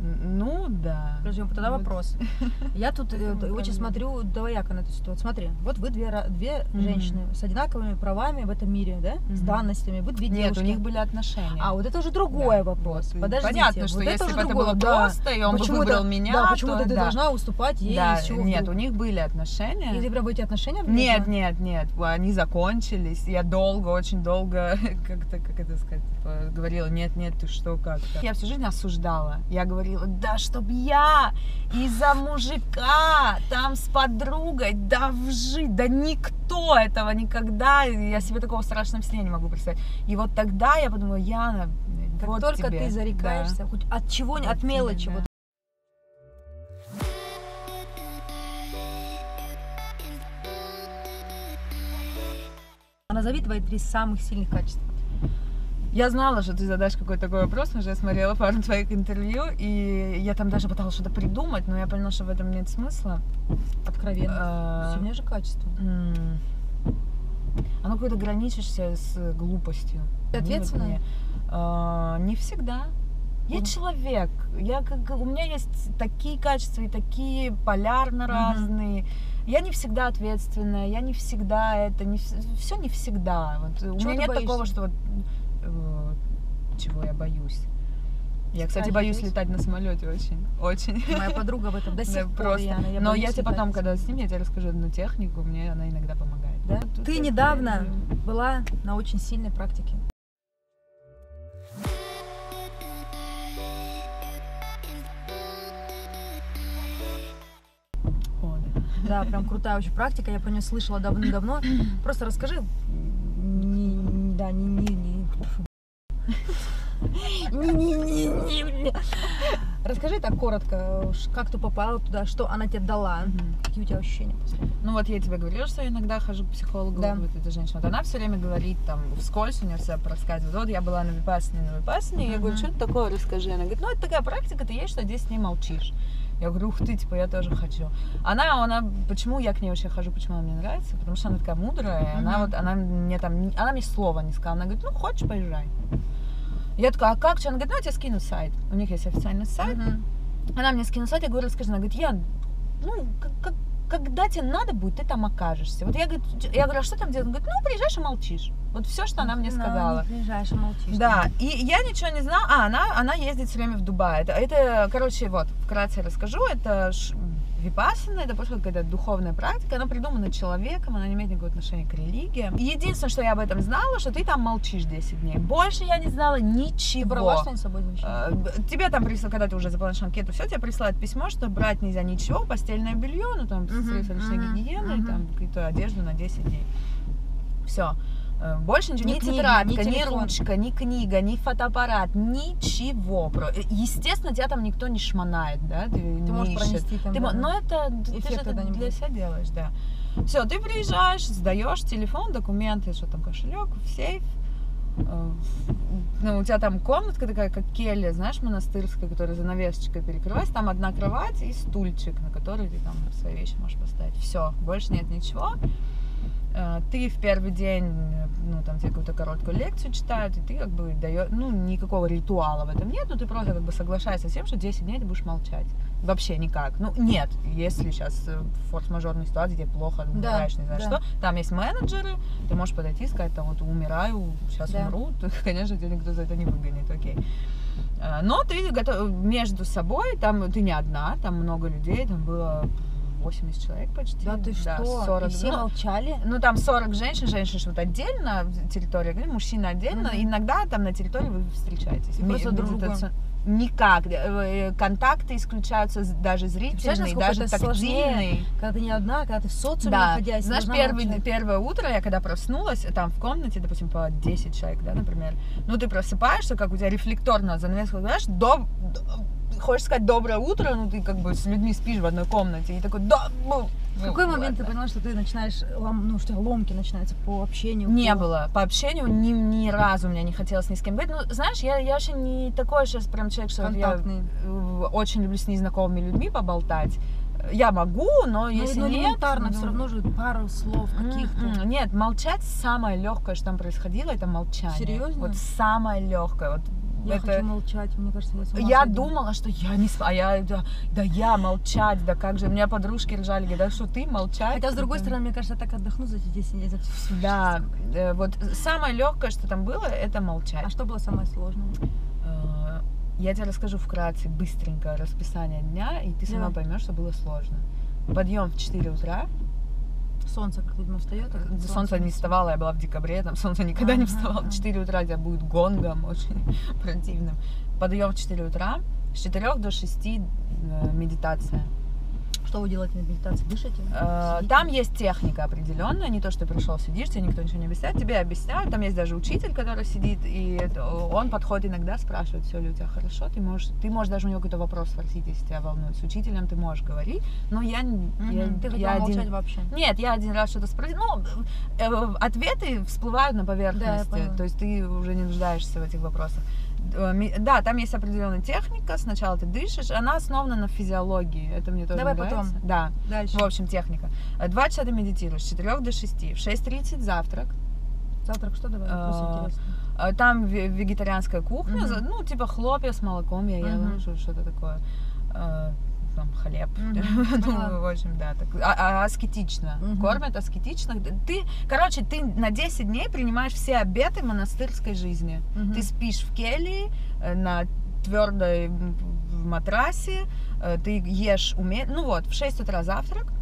Ну да. Подожди, тогда Вот. вопрос. Я тут э, очень смотрю двояко на эту ситуацию. Смотри, вот вы две, две женщины с одинаковыми правами в этом мире, да? С данностями. Вы две Нет, девушки. у них были отношения. А, вот это уже другой Да, вопрос. вот. Подождите. Понятно, что вот если бы это другое, было да. просто, и он бы выбрал меня, Да, почему-то то ты должна уступать ей Да, нет, вдруг? у них были отношения. И ты прям эти отношения Нет, нет, нет, они закончились. Я долго, очень долго, как-то, как это сказать, типа, говорила, нет, нет, ты что, как то Я всю жизнь осуждала. Я говорила, да, чтоб я из-за мужика там с подругой, да вжи, да никто этого никогда, я себе такого страшного сне не могу представить. И вот тогда я подумала, Яна, Как вот только тебе. ты зарекаешься, хоть от чего, Вот от тебе, мелочи, да. вот Назови твои три самых сильных качества. Я знала, что ты задашь какой-то такой вопрос, что я смотрела пару твоих интервью, и я там даже пыталась что-то придумать, но я поняла, что в этом нет смысла. Откровенно. Э, Сильное же качество. Оно какое-то граничишься с глупостью. Ты ответственная? А, Не всегда. Я человек. Я как у меня есть такие качества и такие полярно разные. Я не всегда ответственная, я не всегда это, не все не всегда. Вот у меня нет боишься? такого, что вот чего я боюсь. Я, кстати, Страхи боюсь есть? летать на самолете очень, очень. Моя подруга в этом до Да, сих пор, просто. Яна, я Но я тебе потом, когда с ним, я тебе расскажу одну технику, мне она иногда помогает. Да? Вот Ты недавно я- была на очень сильной практике. О, да. Да, прям крутая очень практика, я про нее слышала давно-давно. Просто расскажи. Не- да, не, не, не. Не, не, не, не, не. Расскажи так коротко, как ты попала туда, что она тебе дала, какие у тебя ощущения после этого? Ну вот я тебе говорила, что я иногда хожу к психологу, Да. вот эта женщина. Вот она все время говорит там вскользь, у нее всегда проскальзывает. Вот я была на випассане, на випассане, я говорю, что это такое, расскажи. Она говорит, ну это такая практика, ты есть, что здесь с ней молчишь. Я говорю, ух ты, типа, я тоже хочу. Она, она, почему я к ней вообще хожу, почему она мне нравится? Потому что она такая мудрая, и она вот, она мне там, она мне слова не сказала. Она говорит, ну хочешь, поезжай. Я такая, а как? Что? Она говорит, ну я тебе скину сайт. У них есть официальный сайт. Мгм. Она мне скинула сайт, я говорю, расскажи. Она говорит, я, ну, как, как- когда тебе надо будет, ты там окажешься. Вот я, говорю, «Ч- я говорю, а что там делать? Она говорит, ну, приезжаешь и молчишь. Вот все, что она мне сказала. Не приезжаешь, а молчишь. Да, и я ничего не знала. А, она, она ездит все время в Дубай. Это, это, короче, вот, вкратце расскажу. Это випассана, это просто какая-то духовная практика. Она придумана человеком, она не имеет никакого отношения к религии. Единственное, что я об этом знала, что ты там молчишь 10 дней. Больше я не знала Ты ничего. брала что-нибудь с собой? Э, Тебе там присылают, когда ты уже заполняешь анкету, все, тебе присылают письмо, что брать нельзя ничего, постельное белье, ну там средства личной гигиены, там какую-то одежду на 10 дней. Все. Больше ничего, Ни ни, книги, тетрадка, ни ни, ручка, ни книга, ни фотоаппарат, ничего. Э, Естественно, тебя там никто не шмонает, да? Ты, Ты не можешь ищет. пронести там. Ты да, но это ты же это не для себя делаешь, да. Все, ты приезжаешь, сдаешь телефон, документы, что там, кошелек, в сейф. Э, Ну, у тебя там комнатка такая, как келья, знаешь, монастырская, которая занавесочкой перекрывается. Там одна кровать и стульчик, на который ты там свои вещи можешь поставить. Все, больше нет ничего. Э, Ты в первый день, ну, там тебе какую-то короткую лекцию читают, и ты как бы даешь, ну, никакого ритуала в этом нет, но ты просто как бы соглашаешься с тем, что 10 дней ты будешь молчать. Вообще никак. Ну, нет, если сейчас э, в форс-мажорной ситуации тебе плохо, умираешь, не знаю да. что, там есть менеджеры, ты можешь подойти и сказать, там, вот умираю, сейчас Да. умру, то, конечно, тебя никто за это не выгонит, окей. Э, Но ты готов между собой, там ты не одна, там много людей, там было 80 человек почти. Да ты что? 40, И все ну, молчали? ну, там 40 женщин, женщин живут отдельно, территория, мужчина отдельно. Мгм. Иногда там на территории вы встречаетесь. И просто друг друга. Никак. Э, Контакты исключаются даже зрительные, даже это сложнее? тактильные. Когда ты не одна, когда ты в социуме Да, находясь, знаешь, первый, молчать. первое утро я когда проснулась, там в комнате, допустим, по 10 человек, да, например, ну ты просыпаешься, как у тебя рефлекторно занавеска, знаешь, доб- д- хочешь сказать доброе утро, ну ты как бы с людьми спишь в одной комнате, и такой, да, ну, В ну, какой момент ты ладно. поняла, что ты начинаешь, лом- ну, что у тебя ломки начинаются по общению? Не по- было. По общению ни, ни разу у меня не хотелось ни с кем быть. Ну, знаешь, я, я вообще не такой сейчас прям человек, что я Контактный. э, очень люблю с незнакомыми людьми поболтать. Я могу, но Ну, если ну, нет... элементарно, ну, все равно же пару слов каких-то. Нет, молчать самое легкое, что там происходило, это молчание. Серьезно? Вот самое легкое. Вот Я это... хочу молчать, мне кажется, я с ума Я сойду. думала, что я не а я да, да я молчать, да как же. У меня подружки ржали, говорят, да что ты молчать. Хотя, с другой Это- стороны, мне кажется, я так отдохну за эти 10 дней. За всю Да, жизнь. э, вот самое легкое, что там было, это молчать. А что было самое сложное? Э, Я тебе расскажу вкратце, быстренько расписание дня, и ты сама Давай. поймешь, что было сложно. Подъем в 4 утра. Солнце как видно встает. а как Солнце не вставало, я была в декабре, там солнце никогда не Ага, вставало. ага. В 4 утра тебя будет гонгом, очень противным. Подъем в 4 утра, с 4 до 6 э, медитация. Что вы делаете на медитации? Дышите? Э, Сидите? Там есть техника определенная, не то, что пришел, сидишь, тебе никто ничего не объясняет, тебе объясняют, там есть даже учитель, который сидит, и он подходит иногда, спрашивает, все ли у тебя хорошо, ты можешь, ты можешь даже у него какой-то вопрос спросить, если тебя волнует. С учителем ты можешь говорить, но я, Мгм. я, Ты я один- вообще? Нет, я один раз что-то спросила. Ну, э, ответы всплывают на поверхности. поняла. то есть ты уже не нуждаешься в этих вопросах. Э, Да, там есть определенная техника. Сначала ты дышишь. Она основана на физиологии. Это мне тоже Давай нравится. потом. Да. Дальше. В общем, техника. Э, Два часа ты медитируешь, с 4 до 6. В 6.30 завтрак. Завтрак что давай? Вопрос А, интересный. Э, Там ве- вегетарианская кухня. За- Ну, типа хлопья с молоком я ела. Ну, что- Что-то такое. Там хлеб. Ну, в общем, да. Так, а- а- аскетично. Мгм. Кормят аскетично. Ты, короче, ты на 10 дней принимаешь все обеты монастырской жизни. Ты спишь в келье э, на твердой матрасе, э, ты ешь уме... Ну вот, в 6 утра завтрак,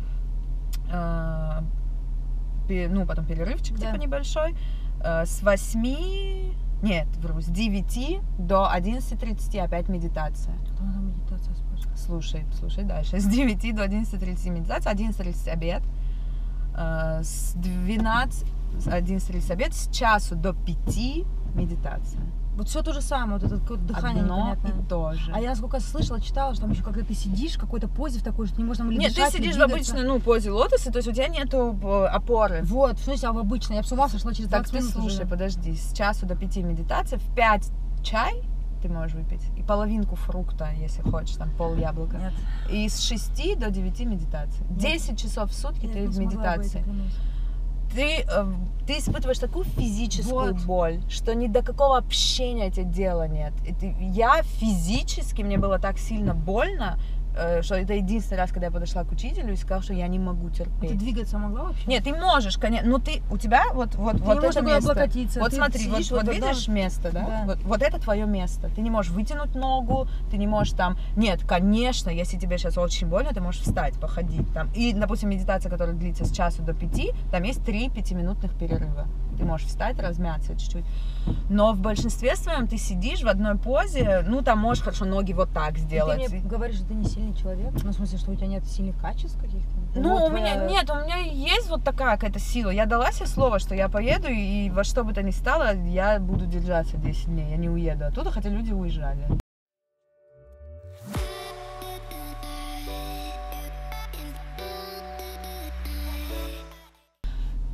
пе- ну, потом перерывчик Да. типа небольшой, э, с 8... Нет, вру, с 9 до 11.30 опять медитация. Что медитация? Слушай, слушай дальше. С 9 до 11.30 медитация, 11.30 обед, э, с 12... с 11.30 обед, с часу до 5 медитация. Вот все то же самое, вот это какое-то дыхание Одно непонятное. и то же. А я, насколько слышала, читала, что там еще когда ты сидишь в какой-то позе в такой, что не можно ли Нет, ты дышать, сидишь в обычной, ну, позе лотоса, то есть у тебя нету э, опоры. Вот, в смысле, а в обычной. Я бы с ума сошла через Так 20 ты минут слушай, уже. подожди, с часу до пяти медитация, в 5 чай ты можешь выпить, и половинку фрукта, если хочешь, там пол яблока. Нет, И с 6 до 9 медитации. Нет. 10 часов в сутки я ты в медитации. Ты, э, ты испытываешь такую физическую Вот. боль, что ни до какого общения тебе дела нет. И ты- я физически, мне было так сильно больно, что это единственный раз, когда я подошла к учителю и сказала, что я не могу А терпеть. ты двигаться могла вообще? Нет, ты можешь, конечно, но ты, у тебя вот, вот, ты вот это место. облокотиться. Вот смотри, вот, сидишь вот одна- видишь место, да? Да. Вот, вот это твое место. Ты не можешь вытянуть ногу, ты не можешь там. Нет, конечно, если тебе сейчас очень больно, ты можешь встать, походить там. И, допустим, медитация, которая длится с часу до пяти, там есть три пятиминутных перерыва. Ты можешь встать, размяться чуть-чуть. Но в большинстве своем ты сидишь в одной позе, ну там можешь хорошо ноги вот так И сделать. Ты мне говоришь, что ты не сильный человек? Ну, в смысле, что у тебя нет сильных качеств каких-то? Ну, Вот у меня твоя- нет, у меня есть вот такая какая-то сила. Я дала себе слово, что я поеду, и во что бы то ни стало, я буду держаться 10 дней. Я не уеду оттуда, хотя люди уезжали.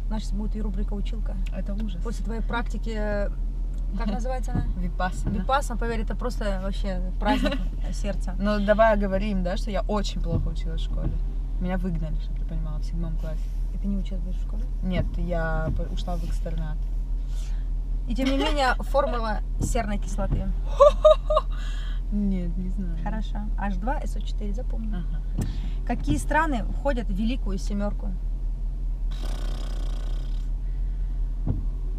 Значит, будет и рубрика «Училка». Это ужас. После твоей практики, э, как называется она? Випассана. Випассан, поверь, это просто вообще праздник сердца. Ну, давай говорим, да, что я очень плохо училась в школе. Меня выгнали, чтобы ты понимала, в седьмом классе. И ты не училась в школе? Нет, я ушла в экстернат. И тем не менее, формула серной кислоты. Нет, не знаю. Хорошо. H2SO4, запомни. Ага, хорошо. Какие страны входят в великую семерку?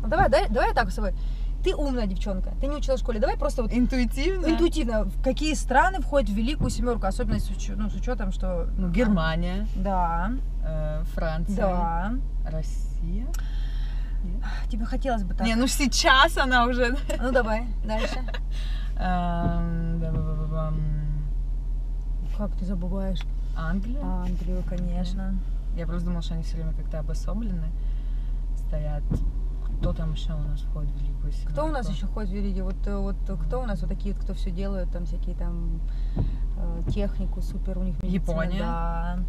Ну, давай, давай, давай так с тобой. Ты умная девчонка, ты не училась в школе. Давай просто вот Интуитивно? интуитивно, в какие страны входят в великую семерку, особенно с, учё- ну, с учетом, что... Ну, Германия, Да, э, Франция, да. Россия. Тебе хотелось бы так. Не, ну сейчас она уже... Ну давай, дальше. Эм. Как ты забываешь? Англия. Англию, конечно. Я просто думала, что они все время как-то обособлены стоят. Кто там еще у нас входит в Великую Семерку? Кто у нас еще ходит в Велиде? Вот, э, вот э, кто у нас вот такие, вот, кто все делают, там всякие там э, технику супер у них медицина, Япония. Да.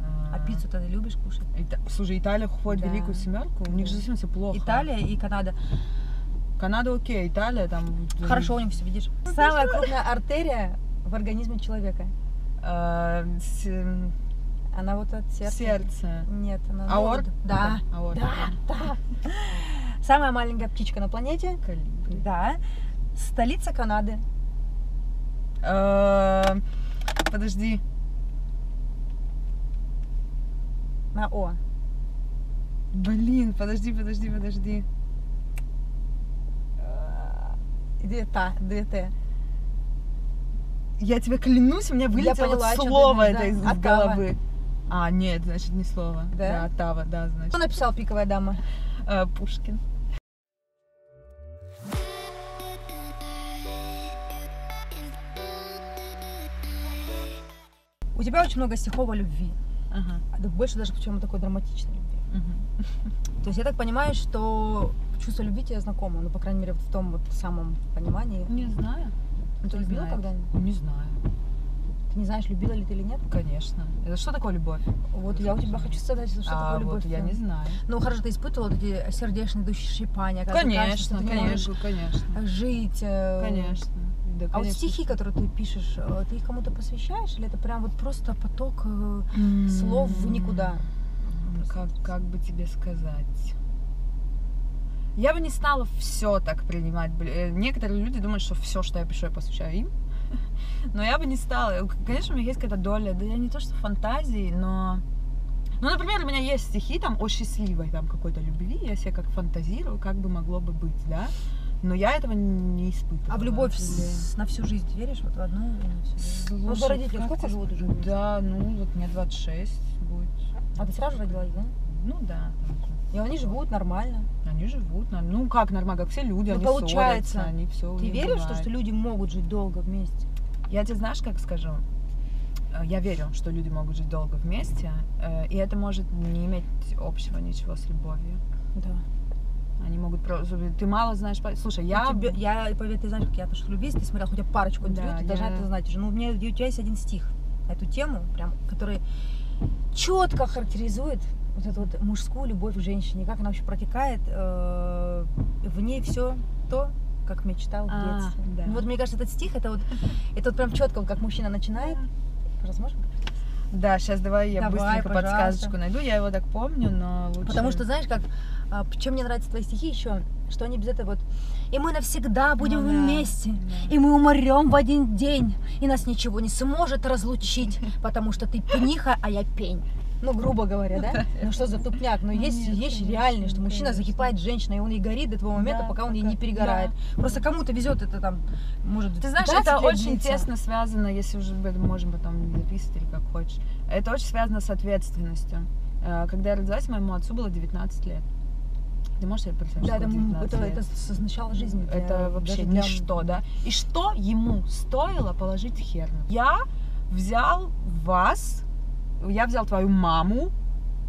А, А пиццу ты любишь кушать? Ита- Слушай, Италия входит Да. в Великую Семерку? У них же совсем все плохо. Италия и Канада. Канада окей, Италия там... Хорошо у них все, видишь. Самая крупная артерия в организме человека. Э, Она вот от сердца. Сердце. Нет, она... Аорт? Да, Аорта. да, да. Самая маленькая птичка на планете. Калибри. Да. Столица Канады. Э, Подожди. На О. Блин, подожди, подожди, подожди. Т. Две Т. Я тебе клянусь, у меня вылетело слово это из, головы. А, нет, значит, не слово. Да? Оттава, да, значит. Кто написал «Пиковая дама»? Э, Пушкин. У тебя очень много стихов о любви. Ага. А да Больше даже почему такой драматичной любви. мгм. То есть я так понимаю, что чувство любви тебе знакомо, ну, по крайней мере, в том вот самом понимании. Не знаю. Ну, ты любила когда-нибудь? Не знаю. Ты не знаешь, любила ли ты или нет? Конечно. Это что такое любовь? Вот я у тебя хочу сказать, что а, такое любовь. вот я не знаю. Ну, хорошо, ты испытывала вот эти сердечные души щипания, когда ты кажется, что Конечно, ты не можешь конечно, конечно. жить. э, Конечно. Да, А вот стихи, которые ты пишешь, э, ты их кому-то посвящаешь, или это прям вот просто поток М, слов в никуда? Как, как бы тебе сказать? Я бы не стала все так принимать. Некоторые люди думают, что все, что я пишу, я посвящаю им. Но я бы не стала. Конечно, у меня есть какая-то доля, да я не то что фантазии, но... Ну, например, у меня есть стихи там о счастливой там какой-то любви, я себе как фантазирую, как бы могло бы быть, да? Но я этого не испытываю. А в любовь с- на всю жизнь веришь? Вот в одну на всю жизнь? Ну, твои родители сколько живут уже? Да, ну вот мне 26 будет. А ты сразу родилась, да? Ну да, там. И они живут нормально. Они живут, ну как нормально, как все люди, Ну, они получается, ссорятся, они все Ты веришь, в то, что люди могут жить долго вместе? Я тебе знаешь, как скажу? Э, Я верю, что люди могут жить долго вместе, э, и это может не иметь общего ничего с любовью. Да. Они могут просто... Ты мало знаешь... Слушай, я... Я, тебе, я, поверь, ты знаешь, как я отношусь к любви, если ты смотрел хотя бы парочку интервью, Да, ты должна я- это знать уже. Ну, у меня у тебя есть один стих на эту тему, прям, который четко характеризует вот эту вот мужскую любовь к женщине, как она вообще протекает, э, в ней все то, как мечтал в А, детстве. да. Ну, вот мне кажется, этот стих, это вот, это вот прям четко, как мужчина начинает. Пожалуйста, можешь? Да, сейчас давай я Давай, быстренько пожалуйста. подсказочку найду. Я его так помню, но лучше... Потому что, знаешь, как, а, чем мне нравятся твои стихи еще, что они без этого вот, и мы навсегда будем Ну да, вместе, да. и мы умрем в один день, и нас ничего не сможет разлучить, потому что ты пниха, а я пень. Ну, грубо говоря, да? Ну что за тупняк? Но Ну, есть конечно, реальные, что мужчина закипает женщина, и он ей горит до того момента, пока он ей не перегорает. Просто кому-то везет это там, может, Ты знаешь, 15 это очень тесно связано, если уже можем потом записывать или как хочешь. Это очень связано с ответственностью. Э, Когда я родилась, моему отцу было 19 лет. Ты можешь себе представить, Да, что это, такое м, 19 это, лет? это с начала жизни. для- Это вообще для- ничто, да? И что ему стоило положить херну? Я взял вас, я взял твою маму,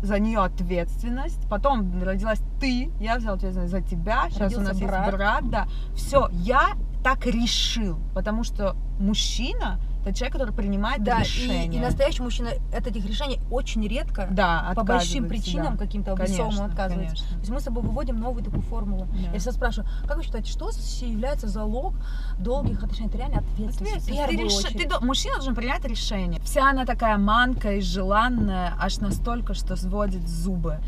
за нее ответственность, потом родилась ты, я взял ответственность за тебя, сейчас у Родился нас брат. есть брат, да. Все, я так решил, потому что мужчина это человек, который принимает Да, и, решения. и настоящий мужчина от этих решений очень редко да, по большим причинам да. каким-то весомым отказывается. конечно. То есть мы с тобой выводим новую такую формулу. Да. Я всегда спрашиваю, как вы считаете, что является залог долгих отношений? Это реально ответственность. Ответственность. Ты очередь. ты Мужчина должен принять решение. Вся она такая манка и желанная, аж настолько, что сводит зубы.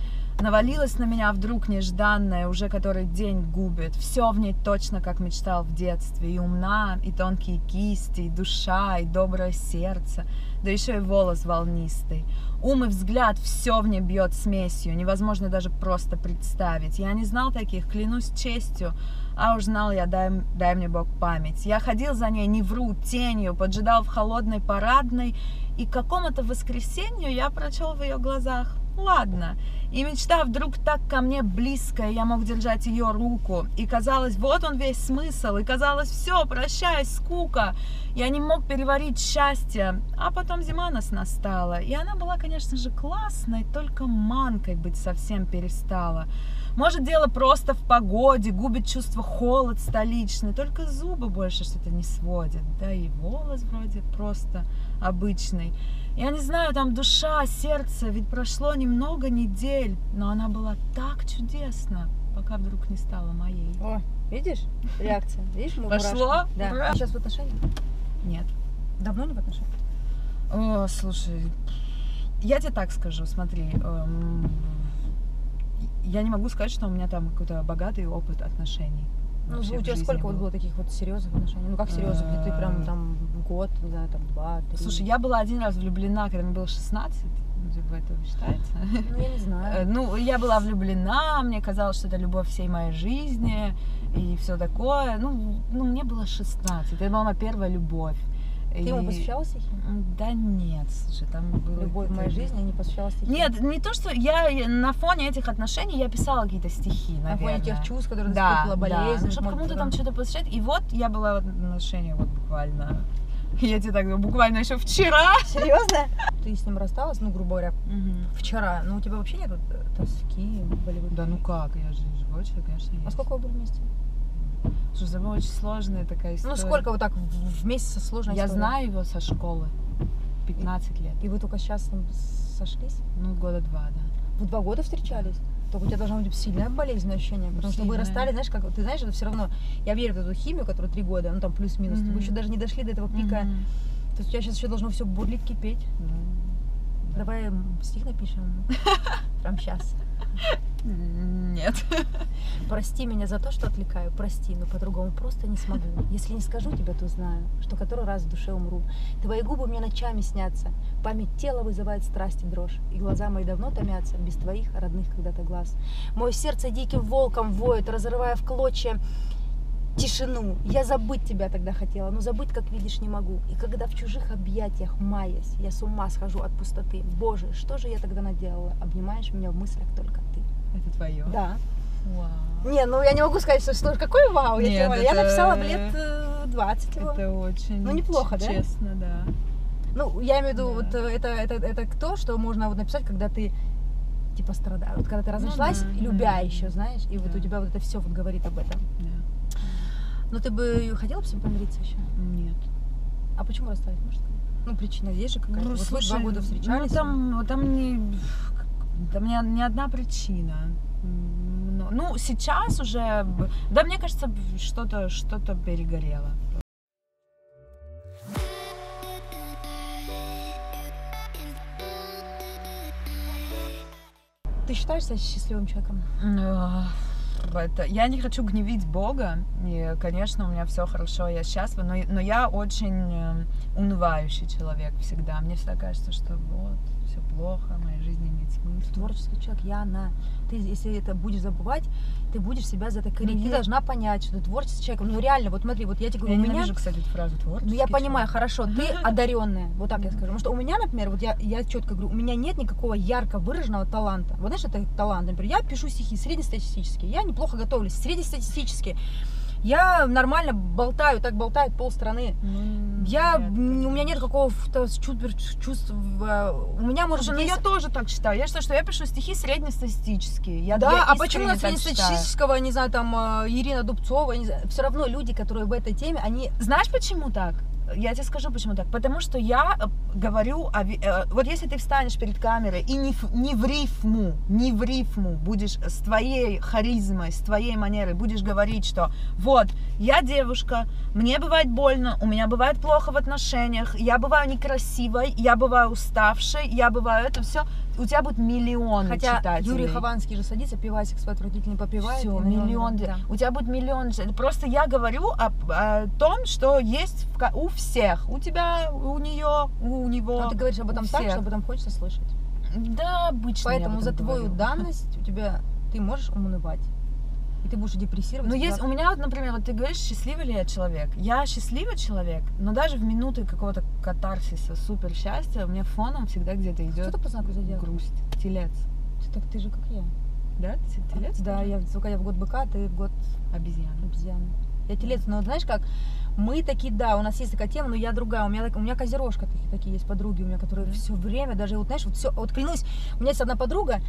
Навалилась на меня вдруг нежданная, уже который день губит. Все в ней точно, как мечтал в детстве. И умна, и тонкие кисти, и душа, и доброе сердце. Да еще и волос волнистый. Ум и взгляд, все в ней бьет смесью. Невозможно даже просто представить. Я не знал таких, клянусь честью. А уж знал я, дай, дай мне Бог память. Я ходил за ней, не вру, тенью, поджидал в холодной парадной, и к какому-то воскресенью я прочел в ее глазах. Ладно. И мечта вдруг так ко мне близкая, я мог держать ее руку. И казалось, вот он весь смысл. И казалось, все, прощай, скука. Я не мог переварить счастье. А потом зима нас настала. И она была, конечно же, классной, только манкой быть совсем перестала. Может, дело просто в погоде, губит чувство холод столичный, только зубы больше что-то не сводят. Да и волос вроде просто обычный. Я не знаю, там душа, сердце, ведь прошло немного недель, но она была так чудесна, пока вдруг не стала моей. О, видишь? Реакция. Видишь, Пошло? Да. Ура! Сейчас в отношениях? Нет. Давно не в отношениях? О, слушай, я тебе так скажу, смотри, эм, я не могу сказать, что у меня там какой-то богатый опыт отношений. Ну, у в тебя сколько вот был. было таких вот серьезных отношений? Ну, как серьезных? Где ты прям Э. там год, не знаю, там два, три? Слушай, я была один раз влюблена, когда мне было 16, ну, типа, это считается? Ну, я не Э, знаю. Ну, я была влюблена, мне казалось, что это любовь всей моей жизни и все такое. Ну, ну, мне было 16, это была моя первая любовь. Ты ему И- посвящала стихи? Да нет, слушай, там было... Любовь в моей жизни, я не посвящала стихи. Нет, не то, что я на фоне этих отношений я писала какие-то стихи, На наверное. фоне тех чувств, которые да, испытывала, да. болезнь. Ну, чтобы может, кому-то там- что-то посвящать. И вот я была в отношениях вот буквально... Я тебе так говорю, буквально еще вчера. Серьезно? Ты с ним рассталась, ну, грубо говоря, Мгм. вчера. Ну, у тебя вообще нет э, тоски, болевых? Да ну как, я же живой человек, конечно, есть. А сколько вы были вместе? Слушай, была очень сложная такая история. Ну, сколько вот так в- вместе со сложной Я знаю его со школы. 15 лет. И вы только сейчас ним сошлись? Ну, года два, да. Вы два года встречались? Только у тебя должно быть сильное болезненное ощущение. Потому что вы Сильное. расстались, знаешь, как ты знаешь, это все равно. Я верю в эту химию, которая три года, ну там плюс-минус. Мгм. Вы еще даже не дошли до этого пика. Мгм. То есть у тебя сейчас еще должно все бурлить, кипеть. Ну, да. Давай стих напишем. Прям сейчас. Нет. Прости меня за то, что отвлекаю, прости, но по-другому просто не смогу. Если не скажу тебе, то знаю, что который раз в душе умру. Твои губы мне ночами снятся, память тела вызывает страсть и дрожь, и глаза мои давно томятся, без твоих родных когда-то глаз. Мое сердце диким волком воет, разрывая в клочья тишину. Я забыть тебя тогда хотела, но забыть, как видишь, не могу. И когда в чужих объятиях маясь, я с ума схожу от пустоты. Боже, что же я тогда наделала? Обнимаешь меня в мыслях только ты. Это твое? Да. Вау. Не, ну я не могу сказать, что, что какой вау, я, Нет, тебе говорю. я это- написала в лет э, 20 его. Это очень Ну, неплохо, да? честно, да? Ну, я имею в виду, Да. вот э, это, это, это то, что можно вот написать, когда ты типа страдаешь. Вот когда ты разошлась, Ну да, любя да. еще, знаешь, и вот Да. у тебя вот это все вот говорит об этом. Да. Но ты бы хотела бы с ним помириться еще? Нет. А почему расстались, может? Ну, причина есть же какая-то. Ну, вот вы слушай, два года встречались. Ну, там, там не, там не, не одна причина. Ну, ну, сейчас уже, да, мне кажется, что-то что-то перегорело. Ты считаешь себя счастливым человеком? Это, я не хочу гневить Бога, и, конечно, у меня все хорошо, я счастлива, но, но я очень э, унывающий человек всегда. Мне всегда кажется, что вот, все плохо, моя жизнь имеет смысл. Творческий человек, Яна. Ты, если это будешь забывать, ты будешь себя за это корить. Ты нет. должна понять, что ты творческий человек. Ну, реально, вот смотри, вот я тебе Я говорю, у меня... ненавижу, кстати, фразу Ну, творческий я понимаю, человек». хорошо, ты одаренная, вот так я скажу. Потому что у меня, например, вот я, я четко говорю, у меня нет никакого ярко выраженного таланта. Вот знаешь, это талант, например, я пишу стихи среднестатистические, я неплохо готовлюсь, среднестатистические. Я нормально болтаю, так болтает полстраны. Ну, Я, нет, у меня нет какого-то супер чувства. э, У меня может Слушай, ну есть- я тоже так считаю. Я считаю, что я пишу стихи среднестатистические. Я да, я а почему на среднестатистического, не знаю, там э, Ирина Дубцова, все равно люди, которые в этой теме, они Знаешь, почему так? Я тебе скажу, почему так. Потому что я э, говорю, о, э, вот если ты встанешь перед камерой и не, в- не в рифму, не в рифму будешь с твоей харизмой, с твоей манерой, будешь говорить, что вот, я девушка, мне бывает больно, у меня бывает плохо в отношениях, я бываю некрасивой, я бываю уставшей, я бываю это все, у тебя будет миллионы Хотя читателей. Юрий Хованский же садится, пивасик свой отвратительный попивает. Все, миллион. да. У тебя будет миллион. Просто я говорю о, о том, что есть в у всех. У тебя, у нее, у него. Но А ты говоришь об этом так, что об этом хочется слышать. Да, обычно. Поэтому за твою говорю. данность у тебя ты можешь унывать. И ты будешь депрессировать. Ну, всегда. есть у меня, вот, например, вот ты говоришь, счастливый ли я человек? Я счастливый человек, но даже в минуты какого-то катарсиса, супер счастья, у меня фоном всегда где-то Что идет ты по знаку зодиака? грусть. Телец. Ты, так ты же как я. Да? Ты Телец? Да, тоже? я, только я в год быка, а ты в год Обезьяна. обезьяны. Я телец, но знаешь как, мы такие, да, у нас есть такая тема, но я другая. У меня, у меня козерожка такие, такие есть подруги у меня, которые Да. все время, даже вот знаешь, вот все, вот клянусь, у меня есть одна подруга,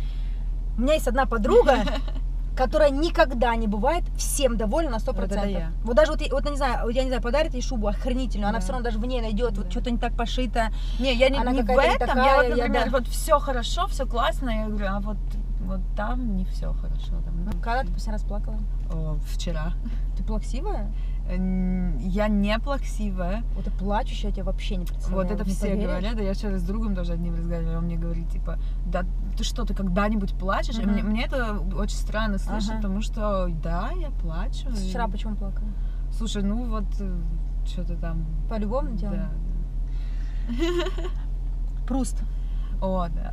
у меня есть одна подруга, которая никогда не бывает всем довольна на 100%. Вот это я. Вот даже вот, вот, не знаю, я не знаю, подарит ей шубу охренительную, она Да. все равно даже в ней найдет, вот Да. что-то не так пошито. Не, я не, Она не в этом. такая, я вот, я, например, да. вот все хорошо, все классно. Я говорю, а вот, вот там не все хорошо. Там, Когда ты последний раз плакала? О, вчера. Ты плаксивая? Я не плаксивая. Вот и плачущая я тебя вообще не представляю. Вот это все поверишь? говорят. Да я вчера с другом тоже одним разговаривала, он мне говорит, типа, да ты что, ты когда-нибудь плачешь? И Мгм. мне, мне это очень странно слышать, Ага. потому что, да, я плачу. и- Вчера почему плакала? Слушай, ну вот что-то там... По любовным делам? Да. Пруст. О, да.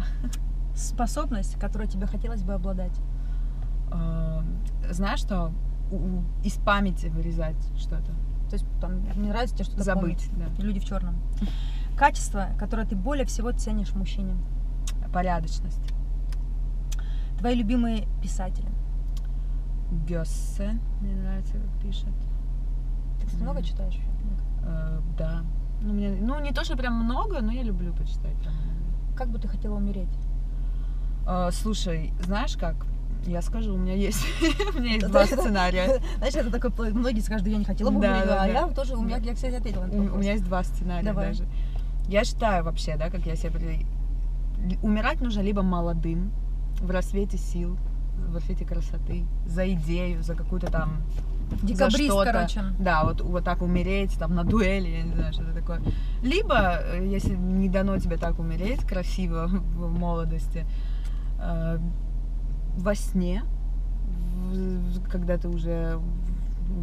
Способность, которой тебе хотелось бы обладать. Э, Знаешь что? Из памяти вырезать что-то. То есть там не нравится тебе что-то Забыть, да. помнить. Люди в черном. Качество, которое ты более всего ценишь в мужчине. Порядочность. Твои любимые писатели. Гёссе. Мне нравится, как пишет. Ты, кстати, много читаешь? Э, Да. Ну, мне, ну, не то, что прям много, но я люблю почитать. Как бы ты хотела умереть? Э, Слушай, знаешь как? Я скажу, у меня есть, у меня есть Это- два это- сценария. Знаешь, это такой, многие скажут, я не хотела бы Да, да, а я тоже, у меня, я, кстати, ответила на У, меня есть два сценария Давай. даже. Я считаю вообще, да, как я себе... Умирать нужно либо молодым, в рассвете сил, в рассвете красоты, за идею, за какую-то там... за Декабрист, что-то. короче. Да, вот, вот так умереть, там, на дуэли, я не знаю, что-то такое. Либо, э, если не дано тебе так умереть красиво в молодости, э, во сне, когда ты уже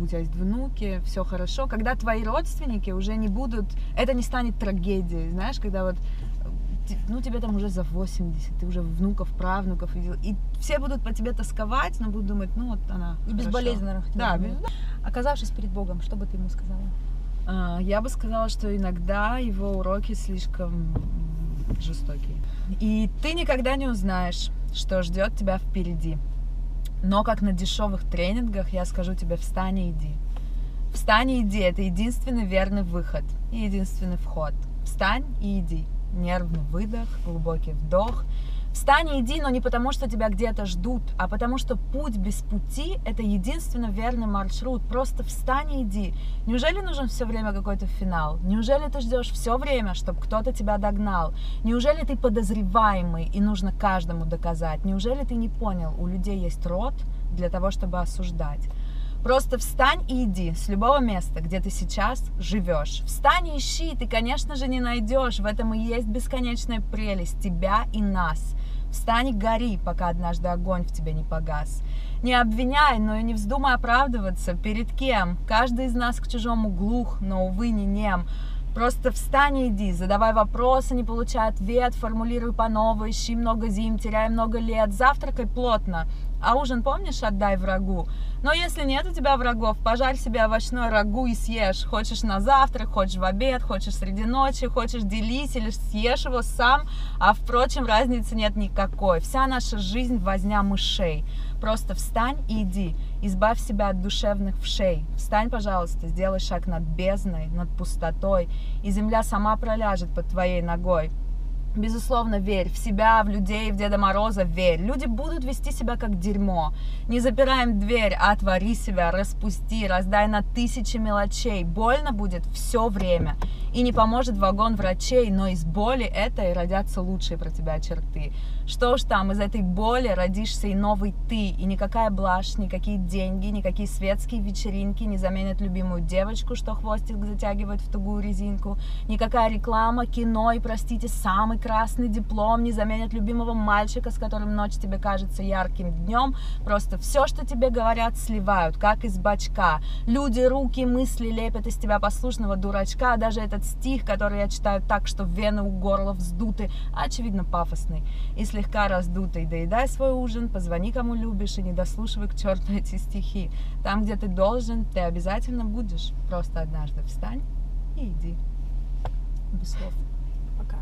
у тебя есть внуки, все хорошо, когда твои родственники уже не будут, это не станет трагедией, знаешь, когда вот ну, тебе там уже за 80, ты уже внуков, правнуков видел, и все будут по тебе тосковать, но будут думать, ну, вот она И хорошо. безболезненно. Да, без-. Оказавшись перед Богом, что бы ты ему сказала? А, Я бы сказала, что иногда его уроки слишком жестокие. И ты никогда не узнаешь, что ждет тебя впереди. Но как на дешевых тренингах я скажу тебе встань и иди. Встань и иди, это единственный верный выход и единственный вход. Встань и иди. Нервный выдох, глубокий вдох. Встань и иди, но не потому, что тебя где-то ждут, а потому что путь без пути – это единственно верный маршрут. Просто встань и иди. Неужели нужен все время какой-то финал? Неужели ты ждешь все время, чтобы кто-то тебя догнал? Неужели ты подозреваемый и нужно каждому доказать? Неужели ты не понял, у людей есть рот для того, чтобы осуждать? Просто встань и иди с любого места, где ты сейчас живешь. Встань и ищи, ты, конечно же, не найдешь. В этом и есть бесконечная прелесть тебя и нас. Встань и гори, пока однажды огонь в тебе не погас. Не обвиняй, но и не вздумай оправдываться. Перед кем? Каждый из нас к чужому глух, но, увы, не нем. Просто встань и иди, задавай вопросы, не получай ответ, формулируй по новой, ищи много зим, теряй много лет, завтракай плотно. А ужин, помнишь, отдай врагу. Но если нет у тебя врагов, пожарь себе овощной рагу и съешь. Хочешь на завтрак, хочешь в обед, хочешь среди ночи, хочешь делись или съешь его сам. А впрочем, разницы нет никакой. Вся наша жизнь возня мышей. Просто встань и иди. Избавь себя от душевных вшей. Встань, пожалуйста, сделай шаг над бездной, над пустотой, и земля сама проляжет под твоей ногой. Безусловно, верь в себя, в людей, в Деда Мороза, верь. Люди будут вести себя как дерьмо. Не запираем дверь, а отвори себя, распусти, раздай на тысячи мелочей. Больно будет все время. И не поможет вагон врачей, но из боли этой родятся лучшие про тебя черты. Что уж там, из этой боли родишься и новый ты. И никакая блажь, никакие деньги, никакие светские вечеринки не заменят любимую девочку, что хвостик затягивает в тугую резинку. Никакая реклама, кино и, простите, самый красный диплом не заменят любимого мальчика, с которым ночь тебе кажется ярким днем. Просто все, что тебе говорят, сливают, как из бачка. Люди, руки, мысли лепят из тебя послушного дурачка. Даже этот стих, который я читаю так, что вены у горла вздуты, очевидно пафосный и слегка раздутый, доедай свой ужин, позвони кому любишь и не дослушивай к черту эти стихи. Там, где ты должен, ты обязательно будешь. Просто однажды встань и иди. Без слов. Пока.